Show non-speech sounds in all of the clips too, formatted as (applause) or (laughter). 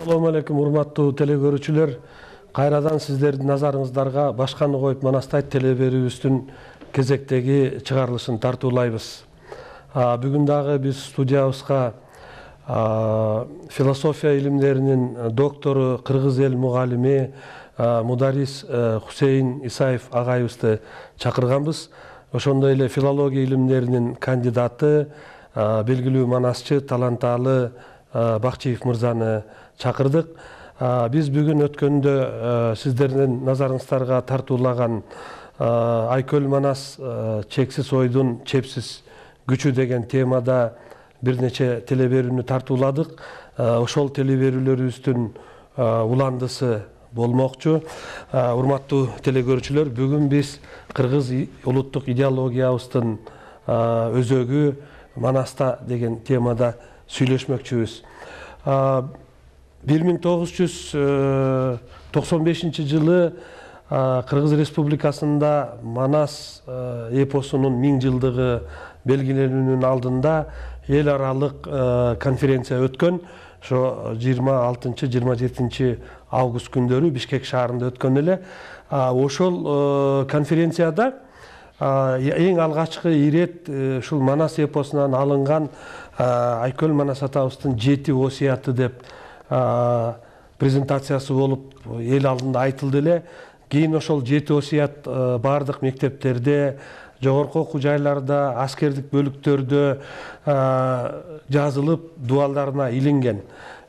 assalomu alaykum урматтуу теле көрүүчүлөр кайрадан сиздердин назарыңыздарга башканы коюп манастайт теле берүүбүздүн кезектеги чыгарылышын тартуулайбыз. Бүгүн дагы биз студиябызга философия илимдеринин доктору кыргыз эл мугалими мударис хусейин исаев агайыбызды чакырганбыз. Ошондой эле филология илимдеринин кандидаты белгилүү манасчы таланталы бакчиев мырзаны чакырдык. Биз бүгүн өткөндө сиздердин назарыңыздарга тартуулаган айкөл манас чексиз ойдун чепсиз күчү деген темада бир нече теле берүүнү тартууладык ошол теле берүүлөрүбүздүн уландысы болмокчу урматтуу теле көрүүчүлөр бүгүн биз кыргыз улуттук идеологиябыздын өзөгү манаста деген темада сүйлөшмөкчүбүз бир миң тогуз жүз токсон бешинчи жылы кыргыз республикасында манас эпосунун миң жылдыгы белгиленүүнүн алдында эл аралык конференция өткөн ошо жыйырма алтынчы жыйырма жетинчи август күндөрү бишкек шаарында өткөн эле. Ошол конференцияда эң алгачкы ирет ушул манас эпосунан алынган айкөл манас атабыздын жети осуяты деп презентациясы болуп эл алдында айтылды эле. Кийин ошол жети осуят баардык мектептерде жогорку окуу жайларда аскердик бөлүктөрдө жазылып дубалдарына илинген.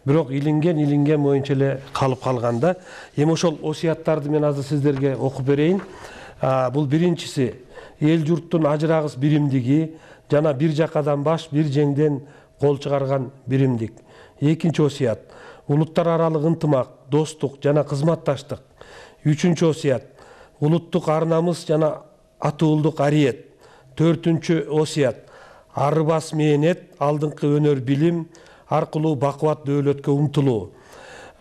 Бирок илинген илинген боюнча эле калып калган да эми ошол осуяттарды мен азыр сиздерге окуп берейин. Бул биринчиси эл журттун ажырагыс биримдиги жана бир жакадан баш бир жеңден кол чыгарган биримдик. Экинчи осуят улуттар аралык ынтымак достук жана кызматташтык. Үчүнчү осуят улуттук ар намыс жана атуулдук ариет төртүнчү осуят арыбас мээнет алдыңкы өнөр билим аркылуу бакубат дөөлөткө умтулуу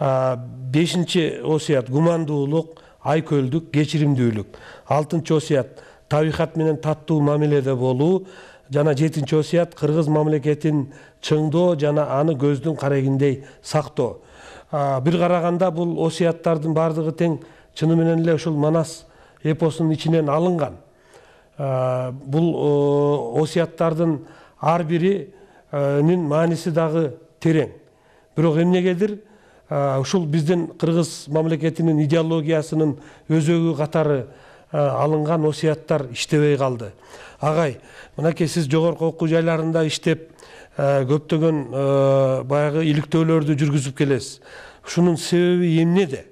бешинчи осуят гумандуулук айкөлдүк кечиримдүүлүк. Алтынчы осуят табигат менен таттуу мамиледе болуу. Жана жетинчи осуят кыргыз мамлекетин чыңдоо жана аны көздүн карегиндей сактоо. Бир караганда бул осуяттардын баардыгы тең чыны менен эле ушул манас эпосунун ичинен алынган. Бул осуяттардын ар биринин мааниси дагы терең. Бирок эмнегедир ушул биздин кыргыз мамлекетинин идеологиясынын өзөгү катары алынган осуяттар иштебей калды. Агай мынакей сиз жогорку окуу жайларында иштеп көптөгөн баягы иликтөөлөрдү жүргүзүп келесиз. Ушунун себеби эмнеде?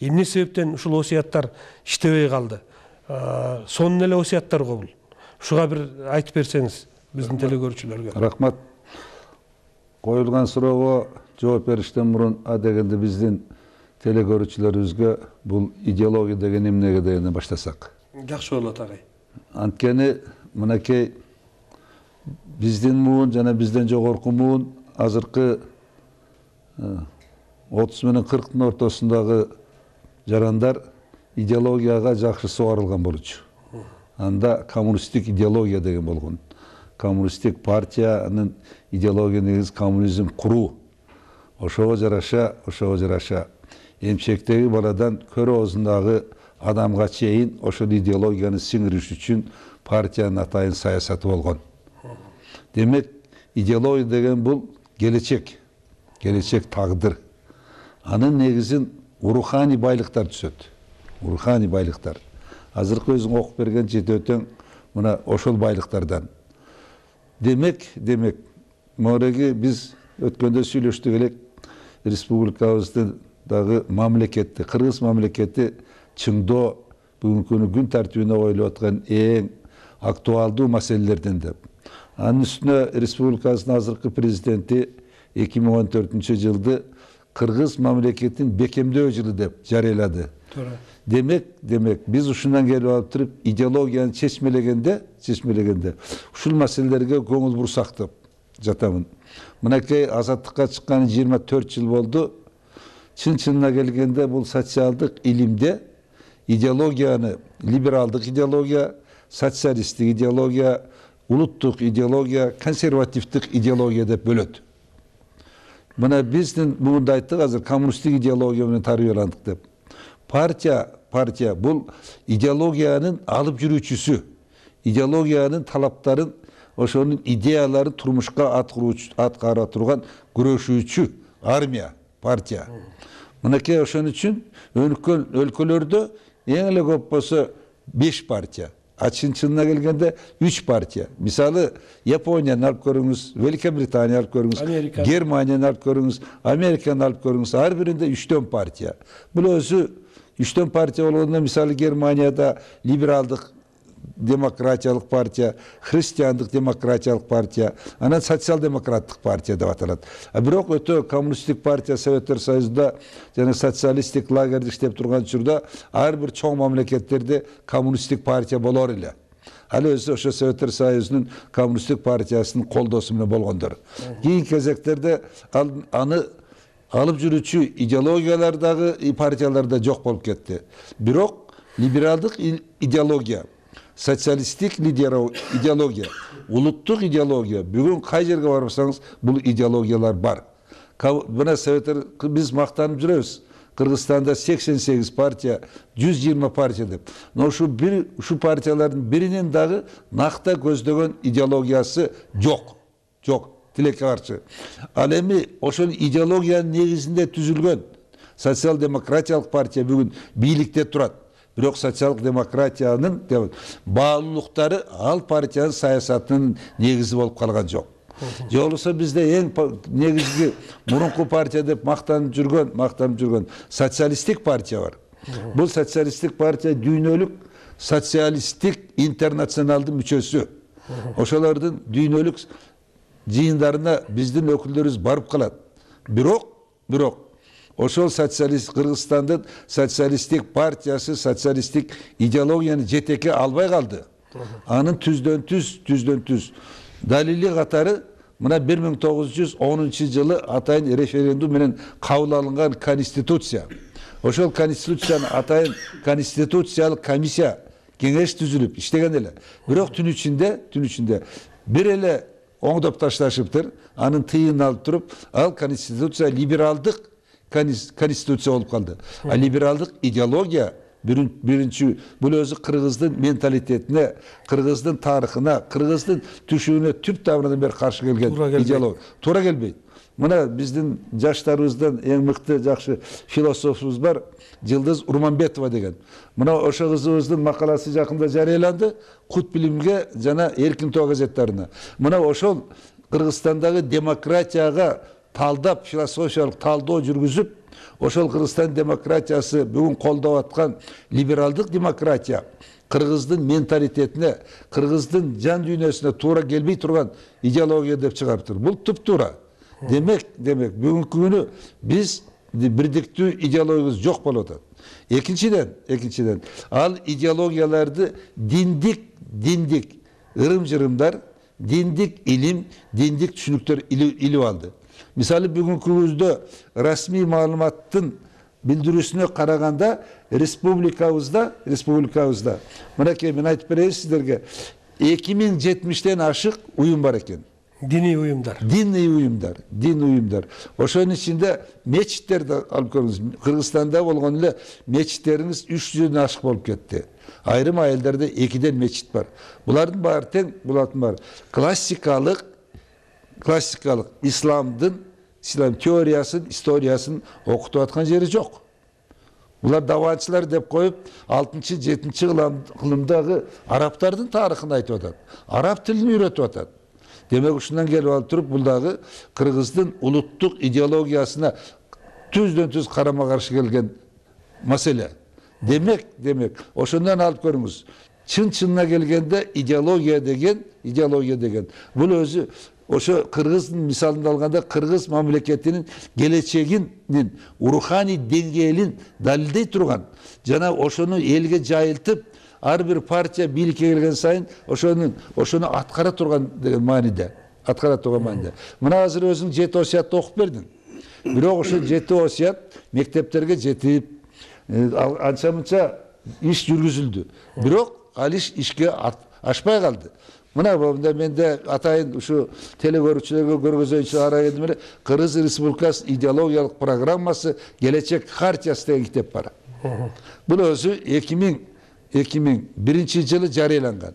Эмне себептен ушул осуяттар иштебей калды? Сонун эле осуяттар го бул ушуга бир айтып берсеңиз биздин теле көрүүчүлөргө рахмат. Коюлган суроого жооп бериштен мурун адегенде биздин теле көрүүчүлөрүбүзгө бул идеология деген эмнеге дегенден баштасак жакшы болот агай анткени мынакей биздин муун жана бизден жогорку муун азыркы отуз менен кырктын ортосундагы жарандар идеологияга жакшы сугарылган болчу. Анда коммунисттик идеология деген болгон коммунисттик партиянын идеология негизи коммунизм куруу ошого жараша ошого жараша. Эмчектеги баладан көр оозундагы адамга чейин ошол идеологияны сиңириш үчүн партиянын атайын саясаты болгон демек идеология деген бул келечек келечек тагдыр анын негизин руханий байлыктар түзөт руханий байлыктар азыркы өзүң окуп берген жети өтөң мына ошол байлыктардан. Демек демек могуреги биз өткөндө сүйлөштүк элек республикабыздын дагы мамлекетти кыргыз мамлекети чыңдоо бүгүнкү күнү күн тартибине коюлуп аткан эң актуалдуу маселелерден деп. Анын үстүнө республикабыздын азыркы президенти эки миң он төртүнчү жылды кыргыз мамлекетин бекемдөө жылы деп жарыялады. Туура демек демек биз ушундан келип алып туруп идеологияны чечмелегенде чечмелегенде ушул маселелерге көңүл бурсак деп жатамын мынакей азаттыққа шыққаны 24 жыл болды шын шынына келгенде бұл социалдық илимде идеологияны либералдық идеология социалистік идеология улуттық идеология консервативтік идеология деп бөледі мына биздин муунда айттык азыр коммунисттик идеология менен тарбияландык деп партия партия. Бул идеологиянын алып жүрүүчүсү идеологиянын талаптарын ошонун идеяларын турмушка аткара турган күрөшүүчү армия партия. Мынакей ошон үчүн өнүккөн өлкөлөрдө эң эле көп болсо беш партия. А чын чынына келгенде үч партия. Мисалы японияны алып көрүңүз великобритания алып көрүңүз Америка. германияны алып көрүңүз американы алып көрүңүз. Ар биринде үчтөн партия. Бул өзү үчтөн партия болгондо мисалы германияда либералдык демократиялык партия христиандык демократиялык партия анан социал демократтык партия деп аталат а бирок өтө коммунисттик партия советтер союзунда жана социалисттик лагерде иштеп турган учурда ар бир чоң мамлекеттерде коммунисттик партия болор эле ал өзү ошо советтер союзунун коммунисттик партиясынын колдоосу менен болгондор кийинки кезектерде ал аны алып жүрүүчү идеологиялар дагы партиялар да жок болуп кетти бирок либералдык идеология социалисттик идеология улуттук идеология бүгүн кай жерге барсаңыз бул идеологиялар бар мына советтер биз мактанып жүрөбүз кыргызстанда 88 партия 120 партия деп но ушу бир ушу партиялардын биринин дагы накта көздөгөн идеологиясы жок жок тилекке каршы ал эми ошол идеологиянын негизинде түзүлгөн социал демократиялык партия бүгүн бийликте турат бирок социалдык демократиянын баалуулуктары ал партиянын саясатынын негизи болуп калган жок же болбосо бизде эң негизги мурунку партия деп мактанып жүргөн мактанып жүргөн социалисттик партия бар бул социалисттик партия дүйнөлүк социалисттик интернационалдын мүчөсү ошолордун дүйнөлүк жыйындарына биздин өкүлдөрүбүз барып калат бирок бирок ошол социалист кыргызстандын социалисттик партиясы социалисттик идеологияны жетекке албай калды. Анын түздөн түз түздөн түз. Далили катары мына бир миң тогуз жүз онунчу жылы атайын референдум менен кабыл алынган конституция. Ошол конституцияны атайын конституциялык комиссия кеңеш түзүлүп иштеген эле. Бирок түн ичинде түн ичинде бир эле оңдоп ташташыптыр анын тыйынын алып туруп ал конституция либералдык конс- конституция болуп калды а либералдык идеология бирин- биринчи бул өзү кыргыздын менталитетине кыргыздын тарыхына кыргыздын түшүнүнө түп тамырынан бери каршы келген идеология. Туура келбейт мына биздин жаштарыбыздан эң мыкты жакшы философубуз бар жылдыз урманбетова деген. Мына ошо кызыбыздын макаласы жакында жарыяланды кут билимге жана эркин тоо газеттарына мына ошол кыргызстандагы демократияга талдап философиялык талдоо жүргүзүп ошол кыргызстан демократиясы бүгүн колдоп аткан либералдык демократия кыргыздын менталитетине кыргыздын жан дүйнөсүнө туура келбей турган идеология деп чыгарыптыр бул туптуура демек демек бүгүнкү күнү биз бирдиктүү идеологиябыз жок болуп атат экинчиден экинчиден ал идеологияларды диндик диндик ырым жырымдар диндик илим диндик түшүнүктөр или- илип алды мисалы бүгүнкү күндө расмий маалыматтын билдирүүсүнө караганда республикабызда республикабызда мынакей мен айтып берейин сиздерге эки миң жетимиштен ашык уюм бар экен диний уюмдар динный уюмдар дин уюмдар ошонун ичинде мечиттерди алып көрүңүз кыргызстанда болгон эле мечиттериңиз үч жүздөн ашык болуп кетти айрым айылдарда экиден мечит бар булардын баары тең булардын баары классикалык классикалык исламдын ислам теориясын историясын окутуп аткан жери жок булар даванчылар деп коюп алтынчы жетинчи кылымдагы арабтардын тарыхын айтып атат араб тилин үйрөтүп атат демек ушундан келип алып туруп бул дагы кыргыздын улуттук идеологиясына түздөн түз карама каршы келген маселе демек демек ошондон алып көрүңүз чын чынына келгенде идеология деген идеология деген бул өзү ошо кыргыздын мисалын алганда кыргыз мамлекетинин келечегинин руханий деңгээлин далилдей турган жана ошону элге жайылтып ар бир партия бийликке келген сайын ошонун ошону аткара турган деген мааниде аткарат турган маанидә. Мына азыр өзүң жети осуятты окуп бердиң. Бирок ошо жети осуят мектептерге жетип ал- анча мынча иш жүргүзүлдү. Бирок ал иш ишке ашпай калды. Мына мында менде атайын ушу телекөрүүчүлөргө көргөзөйүнчү арайым эле кыргыз республикасынын идеологиялык программасы келечек хартиясы деген китеп бар. Бул өзү эки миң эки миң биринчи жылы жарыяланган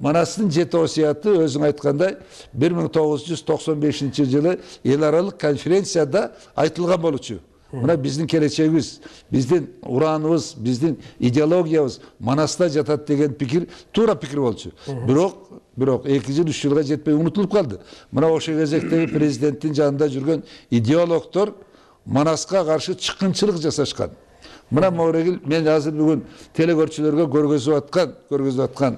манастын жети осуяты өзүң айткандай бир миң жылы эл аралык конференцияда айтылган болчу мына биздин келечегибиз биздин урааныбыз биздин идеологиябыз манаста жатат деген пикир туура пикир болчу бирок бирок эки жыл үч жылга жетпей унутулуп калды мына ошол кезектеги президенттин жанында жүргөн идеологдор манаска каршы чыккынчылык жасашкан мына могерегил мен азыр бүгүн телекөрүүчүлөргө көргөзүп аткан көргөзүп аткан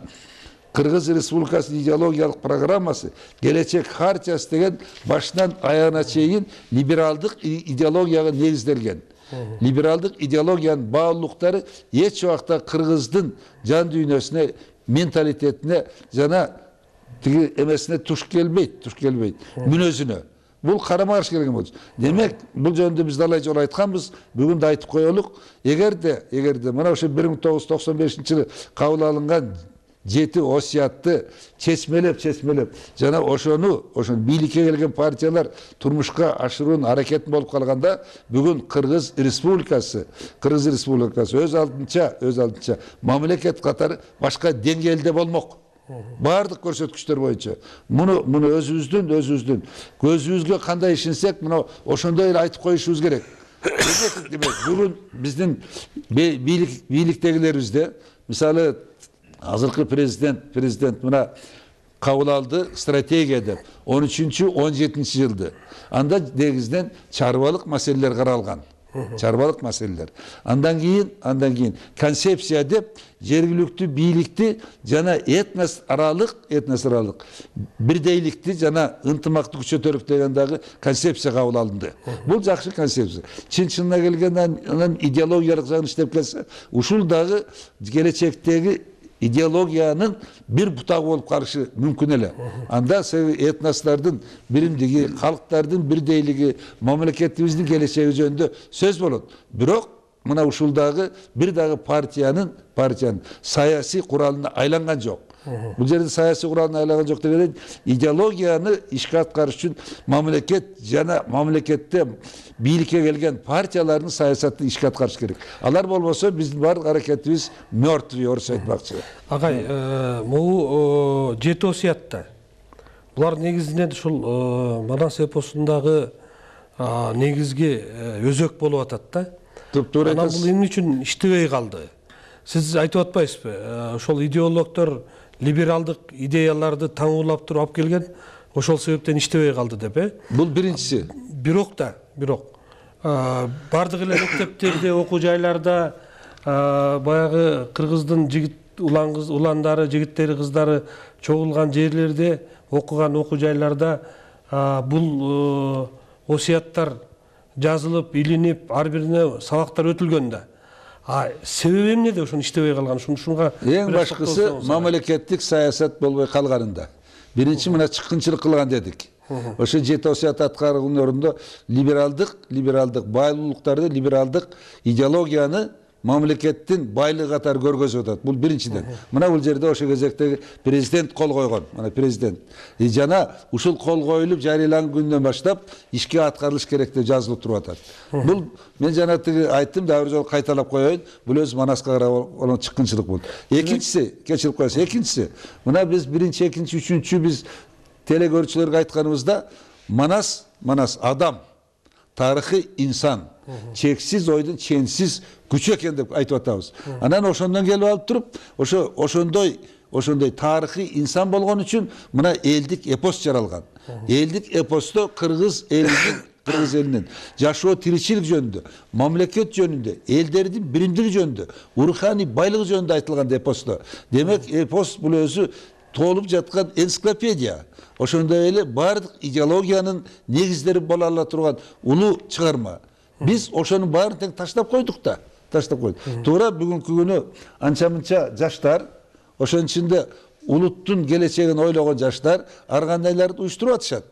кыргыз республикасынын идеологиялык программасы келечек хартиясы деген башынан аягына чейин либералдык и- идеологияга негизделген либералдык идеологиянын баалуулуктары эч убакта кыргыздын жан дүйнөсүнө менталитетине жана тиги эмесине туш келбейт туш келбейт мүнөзүнө бул карама каршы келген демек бул жөнүндө биз далай жолу айтканбыз бүгүн да айтып коелук эгерде эгерде мына ошо бир миң тогуз жүз токсон бешинчи жылы кабыл алынган жети осуятты чечмелеп чечмелеп жана ошону ошону бийликке келген партиялар турмушка ашыруунун аракетин болуп калганда бүгүн кыргыз республикасы кыргыз республикасы өз алдынча өз алдынча мамлекет катары башка деңгээлде болмок баардык көрсөткүчтөр боюнча муну муну өзүбүздүн өзүбүздүн көзүбүзгө кандай ишенсек мына ошондой эле айтып коюшубуз керек. Демек бүгүн биздин бийлик бийликтегилерибизде мисалы азыркы президент президент мына кабыл алды стратегия деп. он үчүнчү он жетинчи жылды. Анда негизинен чарбалык маселелер каралган чарбалык маселелер андан кийин андан кийин концепция деп жергиликтүү бийликти жана этнос аралык этнос аралык бирдейликти жана ынтымакты күчөтөлүк деген дагы концепция кабыл алынды бул жакшы концепция чын чынына келгенде анан идеологиялык жагын иштеп келсе ушул дагы келечектеги идеологиянын бир бутагы болуп калышы мүмкүн эле анда себеби этностордун биримдиги калктардын бирдейлиги мамлекетибиздин келечеги жөнүндө сөз болот бирок мына ушул дагы бир дагы партиянын партиянын саясий куралына айланган жок бул жерде саясий куралына айланган жок дегенде идеологияны ишке аткарыш үчүн мамлекет жана мамлекетте бийликке келген партиялардын саясатын ишке аткарыш керек. Алар болбосо биздин баардык аракетибиз мертвый орусча айтмакчы агай э, могу э, жети осуятта булар негизинен ушул э, манас эпосундагы негизги өзөк болуп атат да. Туп туура анан айтасыз. бул эмне үчүн иштебей калды сиз айтып атпайсызбы ошол идеологдор либералдык идеяларды таңуулап туруп алып келген ошол себептен иштебей калды деп э? Бул биринчиси бирок да бирок. Баардык эле мектептерде окуу жайларда баягы кыргыздын жигит улан кыз уландары жигиттери кыздары чогулган жерлерде окуган окуу жайларда бул э, осуяттар жазылып илинип ар бирине сабактар өтүлгөн да. А себеби эмнеде ошону иштебей калган ушун ушунга эң башкысы мамлекеттик саясат болбой калганында биринчи мына чыккынчылык кылган дедик ошо жети осуят аткаргандын ордундо либералдык либералдык баалуулуктарды либералдык идеологияны мамлекеттин байлыгы катары көргөзүп атат. Бул биринчиден. Мына бул жерде ошол кезектеги президент кол койгон. Мына президент. И жана ушул кол коюлуп жарыяланган күндөн баштап ишке аткарылыш керек деп жазылып туруп атат. Бул мен жана тиги айттым дагы бир жолу кайталап коеюн. Бул өзү манаска карап болгон чыккынчылык бул. Экинчиси кечирип коесуз экинчиси мына биз биринчи экинчи үчүнчү биз телекөрүүчүлөргө айтканыбызда манас манас адам тарыхый инсан. Чексиз ойдун ченсиз күчү экен деп айтып атабыз анан ошондон келип алып туруп ошо ошондой ошондой тарыхый инсан болгон үчүн мына элдик эпос жаралган элдик эпосто кыргыз элинин кыргыз элинин жашоо тиричилик жөнүндө мамлекет жөнүндө элдердин биримдиги жөнүндө руханий байлыгы жөнүндө айтылган эпосто демек эпос бул өзү толуп жаткан энциклопедия ошондой эле баардык идеологиянын негиздери боло ала турган улуу чыгарма биз ошонун баарын тең таштап койдук да таштап койдук туура бүгүнкү күнү анча мынча жаштар ошонун ичинде улуттун келечегин ойлогон жаштар ар кандайларды уюштуруп атышат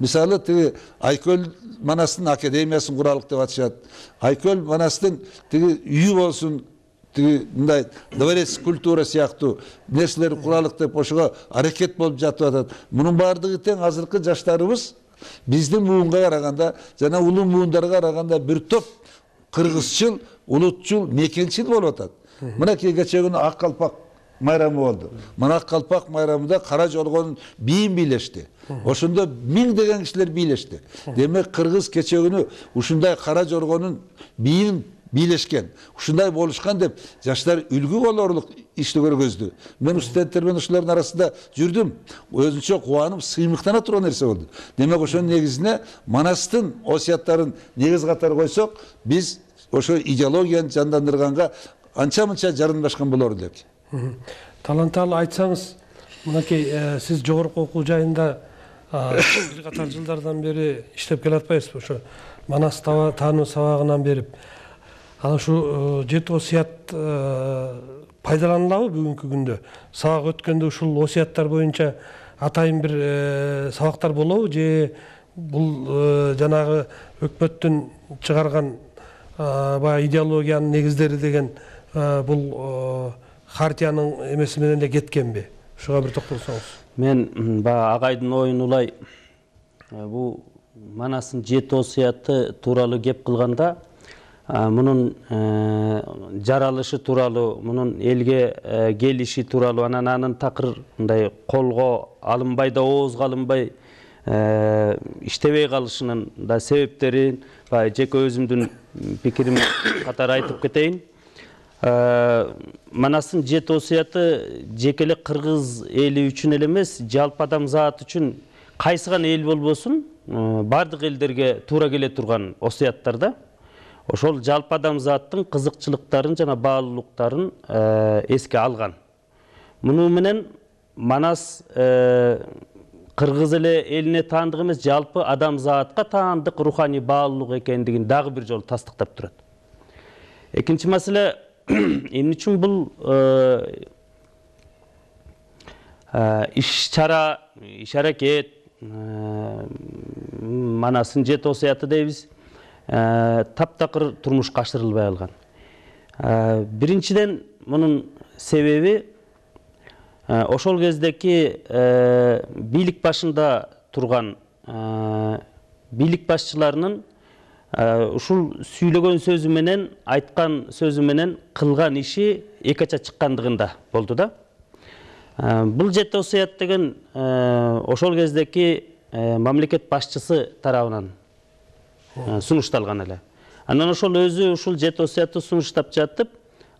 мисалы тиги айкөл манастын академиясын куралык деп атышат айкөл манастын тиги үйү болсун тиги мындай дворец культура сыяктуу нерселерди куралык деп ошого аракет болуп жатып атат мунун баардыгы тең азыркы жаштарыбыз биздин буунга караганда жана улуу буундарга караганда бир топ кыргызчыл улутчул мекенчил болуп атат мынакей кече күнү ак калпак майрамы болду мына ак калпак майрамында кара жоргонун бийин бийлешти ошондо миңдеген кишилер бийлешти демек кыргыз кече күнү ушундай кара жоргонун бийин бийлешкен ушундай болушкан деп жаштар үлгү болорлук ишти көргөздү мен студенттер менен ушулардын арасында жүрдүм өзүнчө кубанып сыймыктана турган нерсе болду демек ошонун негизине манастын осуяттарын негиз катары койсок биз ошо идеологияны жандандырганга анча мынча жаранбашкан болор элек таланталы айтсаңыз мынакей сиз жогорку окуу жайында бир катар жылдардан бери иштеп келатпайсызбы ошо манас таануу сабагынан берип анан ушу жети осуят пайдаланылабы бүгүнкү күндө сабак өткөндө ушул осуяттар боюнча атайын бир сабактар болобу же бул жанагы өкмөттүн чыгарган баягы идеологиянын негиздери деген бул хартиянын эмеси менен эле кеткенби ушуга бир токтолсоңуз мен баягы агайдын оюн улай бул манастын жети осуяты тууралуу кеп кылганда э, жаралышы тууралуу мунун элге э, келиши тууралуу анан анын такыр мындай колго алынбай да оозго алынбай иштебей калышынын да себептерин баягы жеке өзүмдүн пикирим катары айтып кетейин манастын жети осуяты жеке эле кыргыз эли үчүн эле эмес жалпы адамзат үчүн кайсы гана эл болбосун баардык элдерге туура келе турган осуяттар да ошол жалпы адамзаттын кызыкчылыктарын жана баалуулуктарын э, эске алган. Муну менен манас э, кыргыз эле элине таандык эмес жалпы адамзатка таандык руханий баалуулук экендигин дагы бир жолу тастыктап турат. Экинчи маселе (clears throat) эмне үчүн бул э, иш чара иш аракет манасын жети осуяты дейбиз. Таптакыр турмушка ашырылбай калган Э, биринчиден мунун себеби э, ошол кездеки э, бийлик башында турган э, бийлик башчыларынын Э, ушул сүйлөгөн сөзү менен айткан сөзү менен кылган иши эки ача чыккандыгында болду да. Э, бул жети осуят деген э, ошол кездеки э, мамлекет башчысы тарабынан э, сунушталган эле. Анан ошол өзү ушул жети осуятты сунуштап жатып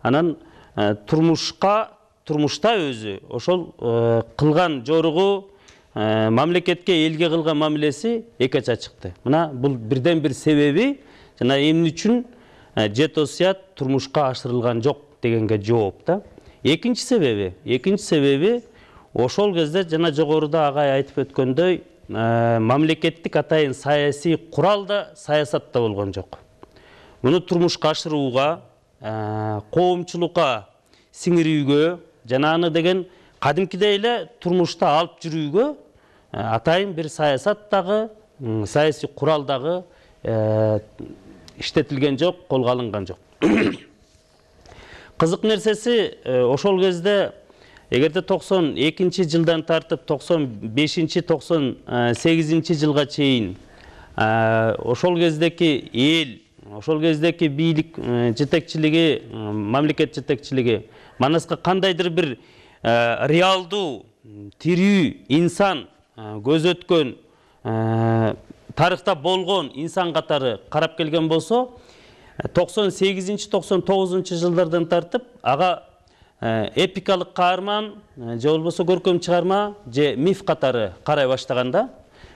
анан э, турмушка турмушта өзү ошол э, кылган жоругу э, мамлекетке элге кылган мамилеси эки ача чыкты. Мына бул бирден бир себеби жана эмне үчүн э, жети осуят турмушка ашырылган жок дегенге жооп да. Экинчи себеби экинчи себеби ошол кезде жана жогоруда агай айтып өткөндөй э, мамлекеттик атайын саясий курал да саясат да болгон жок муну турмушка ашырууга э, коомчулукка сиңирүүгө жана деген кадимкидей эле турмушта алып жүрүүгө э, атайын бир саясат дагы м, саясий курал дагы э, иштетилген жок колго алынган жок кызык (coughs) нерсеси э, ошол кезде эгерде токсон экинчи жылдан тартып токсон бешинчи токсон сегизинчи жылга чейин э, ошол кездеки эл ошол кездеки бийлик э, жетекчилиги э, мамлекет жетекчилиги манаска кандайдыр бир э, реалдуу тирүү инсан э, көз өткөн э, тарыхта болгон инсан катары карап келген болсо токсон сегизинчи токсон тогузунчу жылдардан тартып ага э, эпикалык каарман э, же болбосо көркөм чыгарма же миф катары карай баштаган да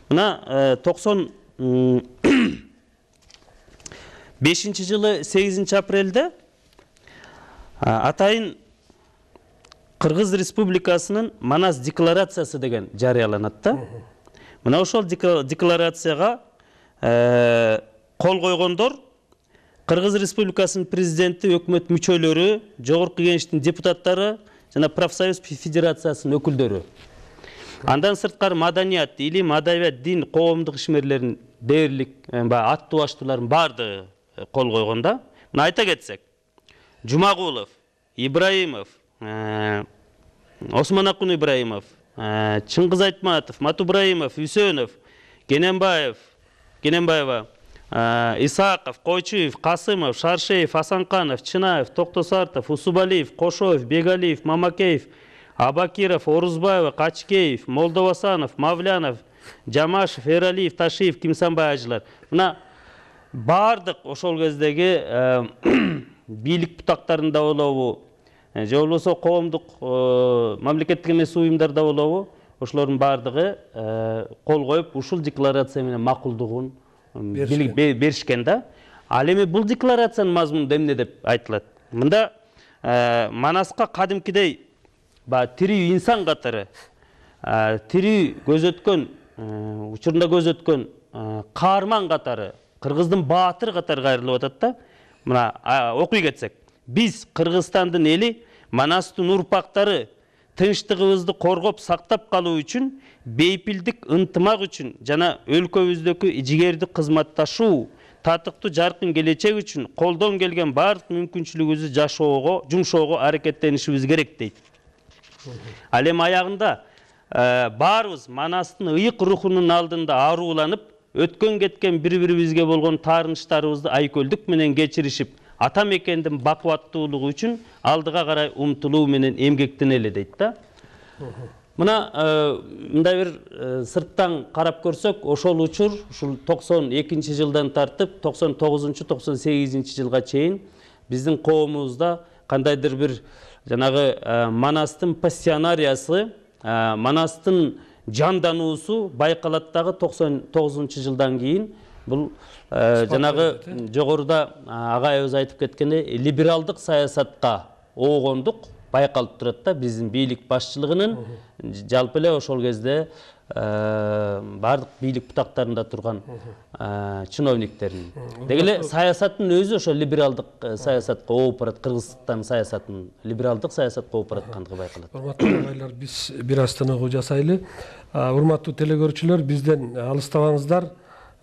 мына токсон (coughs) бешинчи жылы сегизинчи апрелде атайын кыргыз республикасынын манас декларациясы деген жарыяланат да мына ошол декла- декларацияга э, кол койгондор кыргыз республикасынын президенти өкмөт мүчөлөрү жогорку кеңештин депутаттары жана профсоюз федерациясынын өкүлдөрү андан сырткары маданият илим адабият дин коомдук ишмерлердин дээрлик баягы аттуу баштуулардын баардыгы кол койгон да мына айта кетсек жумагулов ибраимов осмонакун ибраимов чыңгыз айтматов матубраимов үсөнов кененбаев кененбаева исааков койчуев касымов шаршеев асанканов чынаев токтосартов усубалиев кошоев бегалиев мамакеев абакиров орузбаева качкеев молдобасанов мавлянов жамашев эралиев ташиев кимсанбай ажылар мына баардык ошол кездеги (coughs) бийлик бутактарында болобу же болбосо коомдук мамлекеттик эмес уюмдарда болобу ошолордун баардыгы кол коюп ушул декларация менен макулдугун беришкен да. Ал эми бул декларациянын мазмуну эмне деп айтылат. Мында манаска кадимкидей баягы тирүү инсан катары тирүү көз өткөн учурунда көз өткөн каарман катары кыргыздын баатыры катары кайрылып атат да. Мына окуй кетсек. Биз кыргызстандын эли манастын урпактары тынчтыгыбызды коргоп сактап калуу үчүн бейпилдик ынтымак үчүн жана өлкөбүздөгү жигердүү кызматташуу татыктуу жаркын келечек үчүн колдон келген баардык мүмкүнчүлүгүбүздү жашоого жумшоого аракеттенишибиз керек дейт. Ал эми аягында баарыбыз манастын ыйык рухунун алдында аарууланып өткөн кеткен бири бирибизге болгон таарынычтарыбызды айкөлдүк менен кечиришип ата мекендин бакубаттуулугу үчүн алдыга карай умтулуу менен эмгектенели дейт да мына мындай бир сырттан карап көрсөк ошол учур ушул токсон экинчи жылдан тартып токсон тогузунчу токсон сегизинчи жылга чейин биздин коомубузда кандайдыр бир жанагы манастын пассионариясы манастын жандануусу байкалат дагы токсон тогузунчу жылдан кийин бул жанагы жогоруда агайыбыз айтып кеткендей либералдык саясатка оогондук байкалып турат да биздин бийлик башчылыгынын жалпы эле ошол кезде баардык бийлик бутактарында турган чиновниктердин деги эле саясаттын өзү ошо либералдык саясатка ооп барат кыргызстан саясатынын либералдык саясатка ооп бараткандыгы байкалат урматтуу агайлар биз бир аз тыныгуу жасайлы. Урматтуу телекөрүүчүлөр бизден алыстабаңыздар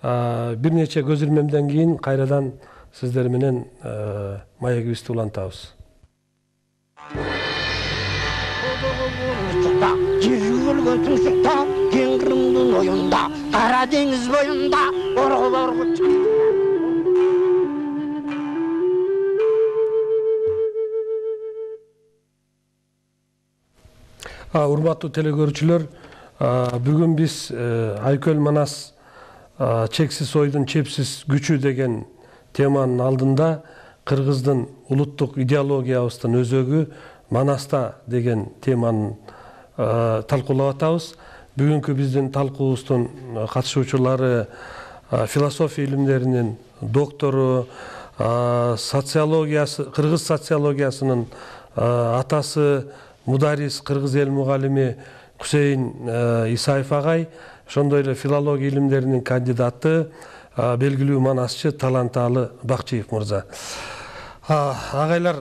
бир нече көз ирмемден кийин кайрадан сиздер менен маегибизди улантабыз жер кырымдын оюнда кара деңиз боюнда орголор урматтуу телекөрүүчүлөр бүгүн биз айкөл манас чексиз ойдун чепсиз күчү деген теманын алдында кыргыздын улуттук идеологиябыздын өзөгү манаста деген теманы талкуулап атабыз бүгүнкү биздин талкуубуздун катышуучулары философия илимдеринин доктору социологиясы кыргыз социологиясынын атасы мударис кыргыз эл мугалими кусейин исаев агай ошондой эле филология илимдеринин кандидаты белгилүү манасчы таланталы бакчиев мырза агайлар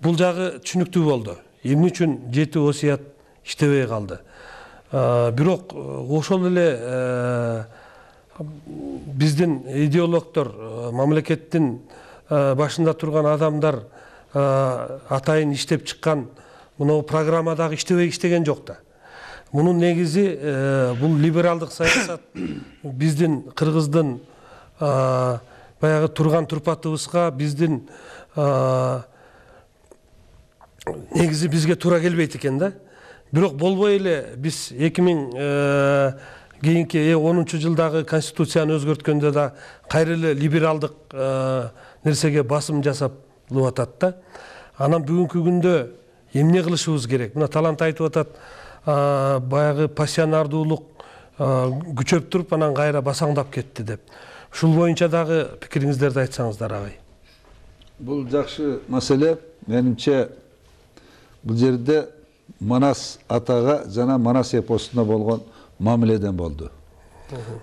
бул жагы түшүнүктүү болду эмне үчүн жети осуят иштебей калды бирок ошол эле биздин идеологдор мамлекеттин башында турган адамдар атайын иштеп чыккан мынау программа дагы иштебей иштеген жок да мунун негизи бул либералдык саясат (coughs) биздин кыргыздын баягы турган турпатыбызга биздин негизи бизге туура келбейт экен да. Бирок болбой эле биз эки миң кийинки онунчу жылдагы конституцияны өзгөрткөндө да кайра эле либералдык нерсеге басым жасалып атат да. Анан бүгүнкү күндө эмне кылышыбыз керек? Мына талант айтып атат. Баягы пассионардуулук күчөп туруп анан кайра басаңдап кетти деп. Ушул боюнча дагы пикириңиздерди айтсаңыздар агай. Бул жакшы маселе. Менимче бул жерде манас атага жана манас эпосуна болгон мамиледен болду.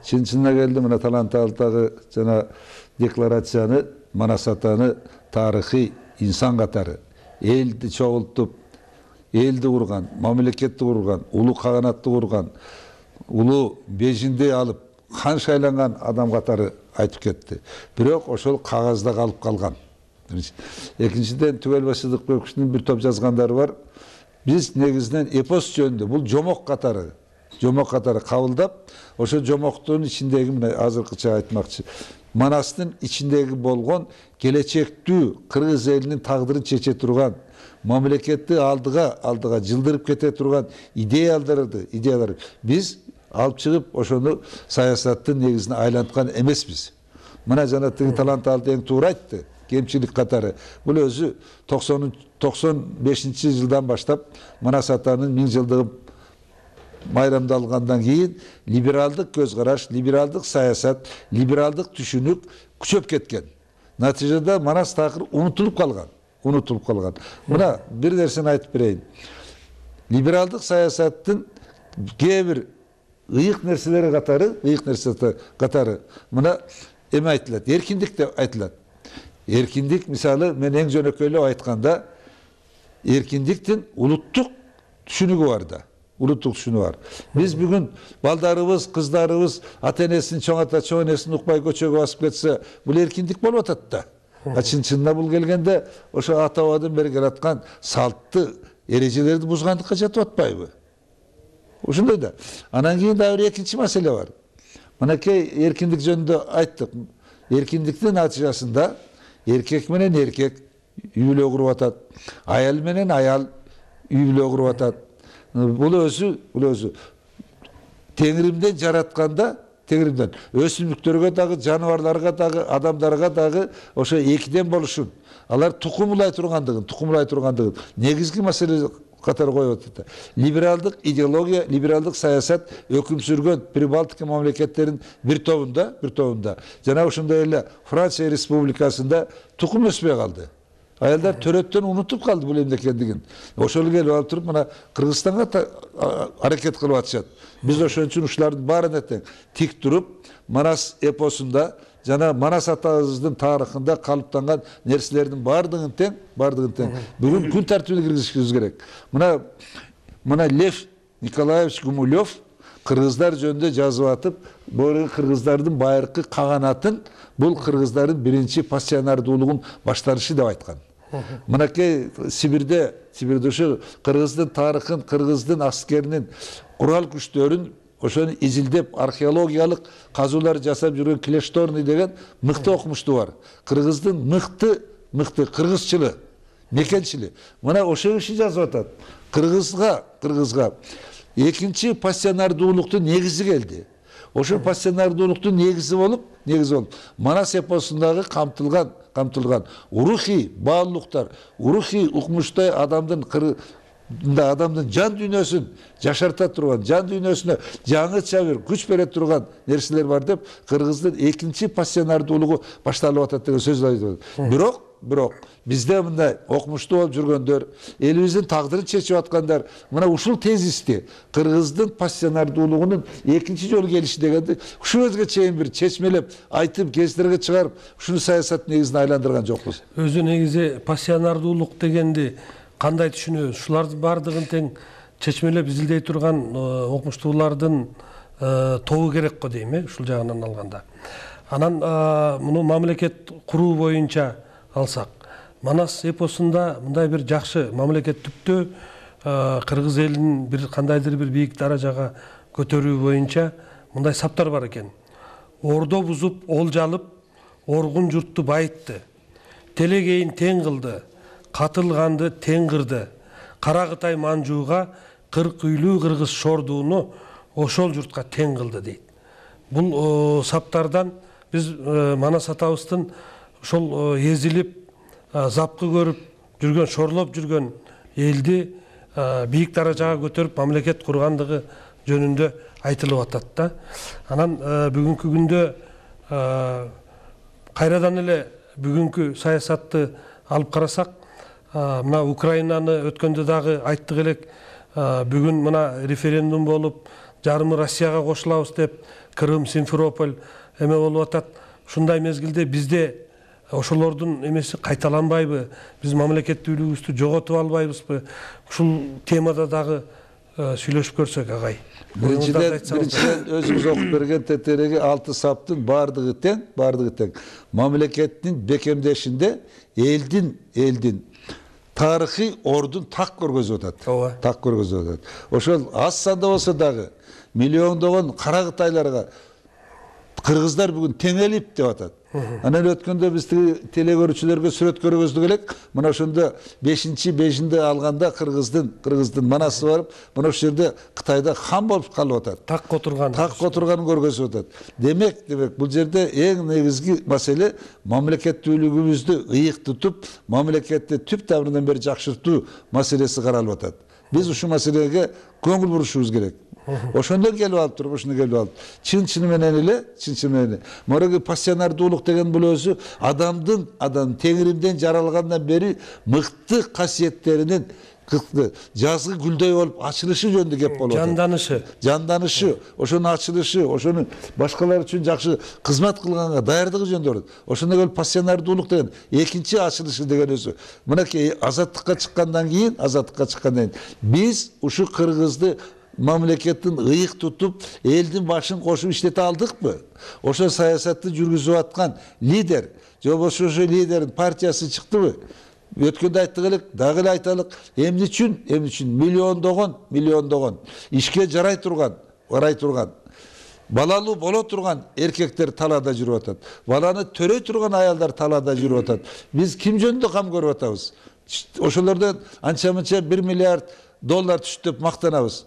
Чын чынына келди мына талант алтагы жана декларацияны манас атаны тарыхый инсан катары элди чогултуп элди курган мамлекетти курган улуу каганатты курган улуу бежиндей алып хан шайланган адам катары айтып кетти бирок ошол кагазда калып калган биринчи экинчиден түгел сыдыкбековичтин бир топ жазгандары бар. Биз негизинен эпос жөнүндө бул жомок катары жомок катары кабылдап ошо жомоктун ичиндеги мына азыркыча айтмакчы манастын ичиндеги болгон келечектүү кыргыз элинин тагдырын чече турган мамлекетти алдыга алдыга жылдырып кете турган идеяларды идеялар. Биз алып чыгып ошону саясаттын негизине айланткан эмеспиз мына жана тиги таланталды эң туура айтты кемчилик катары бул өзү токсон токсон бешинчи жылдан баштап манас атанын миң жылдыгы майрамдалгандан кийин либералдык көз караш либералдык саясат либералдык түшүнүк күчөп кеткен. Натыйжада манас такыр унутулуп калган унутулуп калган мына бир нерсени айтып берейин либералдык саясаттын кээ бир ыйык нерселери катары ыйык нерсе катары мына эме айтылат эркиндик деп айтылат эркиндик мисалы мен эң жөнөкөйлөп айтканда эркиндиктин улуттук түшүнүгү бар да улуттук түшүнүгү бар биз бүгүн балдарыбыз кыздарыбыз ата энесин чоң ата чоң энесин укпай көчөгө басып кетсе бул эркиндик болуп атат да чын чынына бул келгенде ошо ата бабадан бери келаткан салтты эрежелерди бузгандыкка жатып атпайбы ошондой да. Анан кийин дагы бир экинчи маселе бар. Мынакей эркиндик жөнүндө айттык эркиндиктин натыйжасында эркек менен эркек үй бүлө куруп атат аял менен аял үй бүлө куруп атат бул өзү бул өзү теңиримден жаратканда теңиримден өсүмдүктөргө дагы жаныбарларга дагы адамдарга дагы ошо экиден болушун алар тукумулай тургандыгын тукумулай тургандыгын негизги маселе катары коюп атат либералдык идеология либералдык саясат өкүм сүргөн прибалтика мамлекеттеринин бир тобунда бир тобунда жана ошондой эле франция республикасында тукум өспөй калды аялдар төрөттөн унутуп калды бул эмне экендигин ошол келип алып туруп мына кыргызстанга аракет кылып атышат биз ошон үчүн ушулардын баарына тең тик туруп манас эпосунда жана манас атабыздын тарыхында калыптанган нерселердин баардыгын тең баардыгын тең бүгүн күн тартибине киргизишибиз керек мына мына лев николаевич гумилев кыргыздар жөнүндө жазып атып бул кыргыздардын байыркы каганатын бул кыргыздардын биринчи пассионардуулугун баштанышы деп айткан мынакей сибирде сибирде ушу кыргыздын тарыхын кыргыздын аскеринин курал күчтөрүн ошону изилдеп археологиялык казуулар жасап жүргөн клешторный деген мыкты окумушту бар. Кыргыздын мыкты мыкты кыргызчылы мекенчили мына ошол киши жазып атат кыргызга кыргызга экинчи пассионардуулуктун негизи келди ошол пассионардуулуктун негизи болуп негизи болуп манас эпосундагы камтылган камтылган урухий баалуулуктар урухий укмуштай адамдын мындай адамдын жан дүйнөсүн жашарта турган жан дүйнөсүнө жаңыча бир күч бере турган нерселер бар деп кыргыздын экинчи пассионардуулугу башталып атат деген сөз айтып бирок бирок бизде мындай окумуштуу болуп жүргөндөр элибиздин тагдырын чечип аткандар мына ушул тезисти кыргыздын пассионардуулугунун экинчи жолу келиши дегенди ушул өзгө чейин бир чечмелеп айтып гезиттерге чыгарып ушуну саясат негизине айландырган жокпуз. Өзү негизи пассионардуулук дегенди кандай түшүнөбүз ушулардын баардыгын тең чечмелеп изилдей турган окумуштуулардын тобу керек го дейм э ушул жагынан алганда анан муну мамлекет куруу боюнча алсак манас эпосунда мындай бир жакшы мамлекеттиктүү кыргыз элин бир кандайдыр бир бийик даражага көтөрүү боюнча мындай саптар бар экен. Ордо бузуп олжалып оргун журтту байытты. Телегейин тең кылды. Катылганды тең кырды каракытай манжууга кырк үйлүү кыргыз шордууну ошол журтка тең кылды дейт бул саптардан биз манас атабыздын ошол эзилип запкы көрүп жүргөн шорлоп жүргөн элди бийик даражага көтөрүп мамлекет кургандыгы жөнүндө айтылып атат да. Анан бүгүнкү күндө кайрадан эле бүгүнкү саясатты алып карасак мына украинаны өткөндө дагы айттык элек бүгүн мына референдум болуп жарымы россияга кошулабыз деп крым симферополь эме болуп атат. Ушундай мезгилде бизде ошолордун эмеси кайталанбайбы биз мамлекеттүүлүгүбүздү жоготуп албайбызбы? Ушул темада дагы сүйлөшүп көрсөк агай биринчиден биринчиден өзүңүз окуп берген тетиреги алты саптын баардыгы тең баардыгы тең. Мамлекеттин бекемдешинде элдин элдин тарыхый ордун так көргөзүп атат Ооба. так көргөзүп атат ошол аз санда болсо дагы миллиондогон кара кытайларга кыргыздар бүгүн теңелип деп атат анан өткөндө биз тиги телекөрүүчүлөргө сүрөт көргөздүк элек. Мына ошондо бешинчи бешинде алганда кыргыздын кыргыздын манасы барып мына ушул жерде кытайда хан болуп калып атат. Так отурган так отурганын көргөзүп атат. Демек демек бул жерде эң негизги маселе мамлекеттүүлүгүбүздү ыйык тутуп мамлекетти түп тамырынан бери жакшыртуу маселеси каралып атат. Биз ушул маселеге көңүл бурушубуз керек. Ошондон келип алып туруп ушуну келип алып. Чын чыны менен эле чын чыны менен эле. Мореги пассионардуулук деген бул өзү адамдын адам теңиримден жаралгандан бери мыкты касиеттеринин жазгы гүлдөй болуп ачылышы жөнүндө кеп болуп атат жанданышы. Жанданышы. Ошонун ачылышы ошонун башкалар үчүн жакшы кызмат кылганга даярдыгы жөнүндө болот. Ошондо келип пассионардуулук деген экинчи ачылышы деген өзү. Мынакей азаттыкка чыккандан кийин азаттыкка чыккандан кийин биз ушу кыргызды мамлекеттин ыйык тутуп элдин башын кошуп иштете алдыкпы ошол саясатты жүргүзүп аткан лидер же болбосо ошо лидердин партиясы чыктыбы өткөндө айттык элек дагы эле айталык эмне үчүн эмне үчүн миллиондогон миллиондогон ишке жарай турган барай турган балалуу боло турган эркектер талаада жүрүп атат баланы төрөй турган аялдар талаада жүрүп атат биз ким жөнүндө кам көрүп атабыз ошолордон анча мынча бир миллиард доллар түштү деп мактанабыз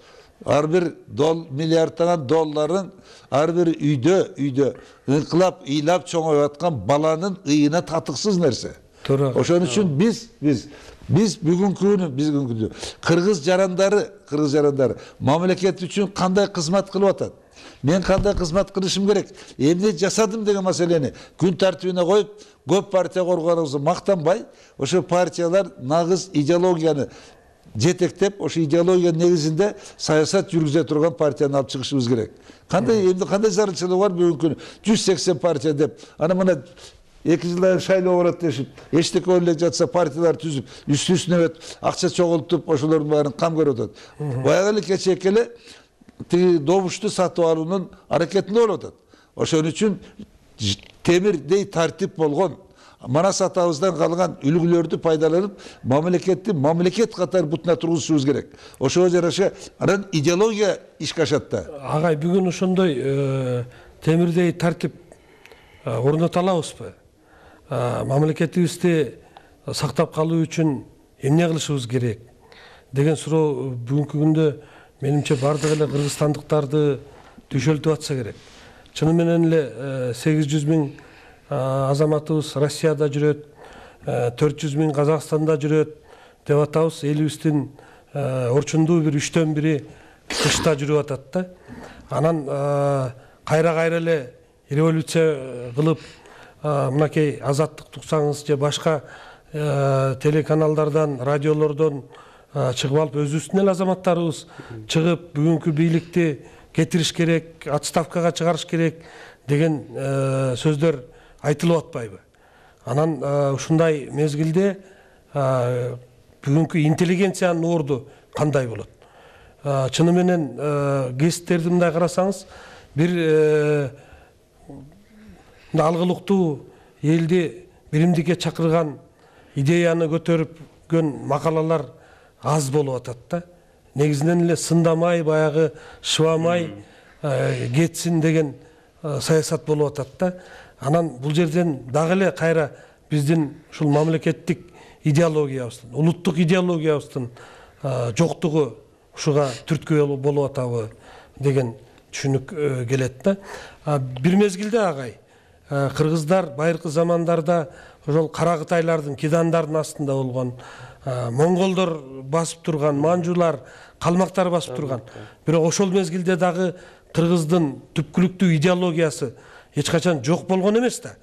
ар бир дол миллиарддаган долларын ар бир үйдө үйдө ыңкылап ыйлап чоңоюп аткан баланын ыйына татыксыз нерсе туура ошон үчүн биз биз биз бүгүнкү күнү биз бүгүнкү күнү кыргыз жарандары кыргыз жарандары мамлекет үчүн кандай кызмат кылып атат мен кандай кызмат кылышым керек эмне жасадым деген маселени күн тартибине коюп көп партия коргонубузду мактанбай ошо партиялар нагыз идеологияны жетектеп ошо идеологиянын негизинде саясат жүргүзө турган партияны алып чыгышыбыз керек. Кандай эмне кандай зарылчылык бар бүгүнкү күнү? Жүз сексен партия деп. Анан мына эки жылдан шайлоо болот дешип эчтеке боло эле жатса партиялар түзүп үстү үстүнө акча чогултуп ошолордун баарын кам көрүп атат баягы эле кечээки эле тиги добушту сатып алуунун аракетинде болуп атат. Ошон үчүн темирдей тартип болгон манас атабыздан калган үлгүлөрдү пайдаланып мамлекетти мамлекет катары бутуна тургузушубуз керек ошого жараша анан идеология ишке ашат да агай бүгүн ошондой э, темирдей тартип орното алабызбы мамлекетибизди сактап калуу үчүн эмне кылышыбыз керек деген суроо бүгүнкү күндө менимче баардык эле кыргызстандыктарды түшөлтүп атса керек чыны менен эле сегиз жүз миң азаматыбыз россияда жүрөт төрт жүз миң казакстанда жүрөт. Деп атабыз элибиздин э, орчундуу бир үчтөн бири тышта жүрүп атат да. Анан э, кайра кайра эле революция кылып э, мынакей азаттык туксаңыз же башка э, телеканалдардан радиолордон э, чыгып алып өзүбүздүн эле азаматтарыбыз чыгып бүгүнкү бийликти кетириш керек отставкага чыгарыш керек деген э, сөздөр айтылып атпайбы анан ушундай мезгилде бүгүнкү интеллигенциянын орду кандай болот? Чыны менен гезиттерди мындай карасаңыз бир э, мындай алгылыктуу элди биримдикке чакырган идеяны көтөрүпкөн макалалар аз болуп атат да. Негизинен эле сындамай баягы шыбамай кетсин деген саясат болуп атат да. Анан бул жерден дагы эле кайра биздин ушул мамлекеттик идеологиябыздын улуттук идеологиябыздын жоктугу ушуга түрткү болуп- атабы деген түшүнүк э, келет да. Бир мезгилде агай э, кыргыздар байыркы замандарда ошол кара кытайлардын кидандардын астында болгон э, монголдор басып турган манжулар калмактар басып турган. Бирок ошол мезгилде дагы кыргыздын түпкүлүктүү идеологиясы эч качан жок болгон эмес да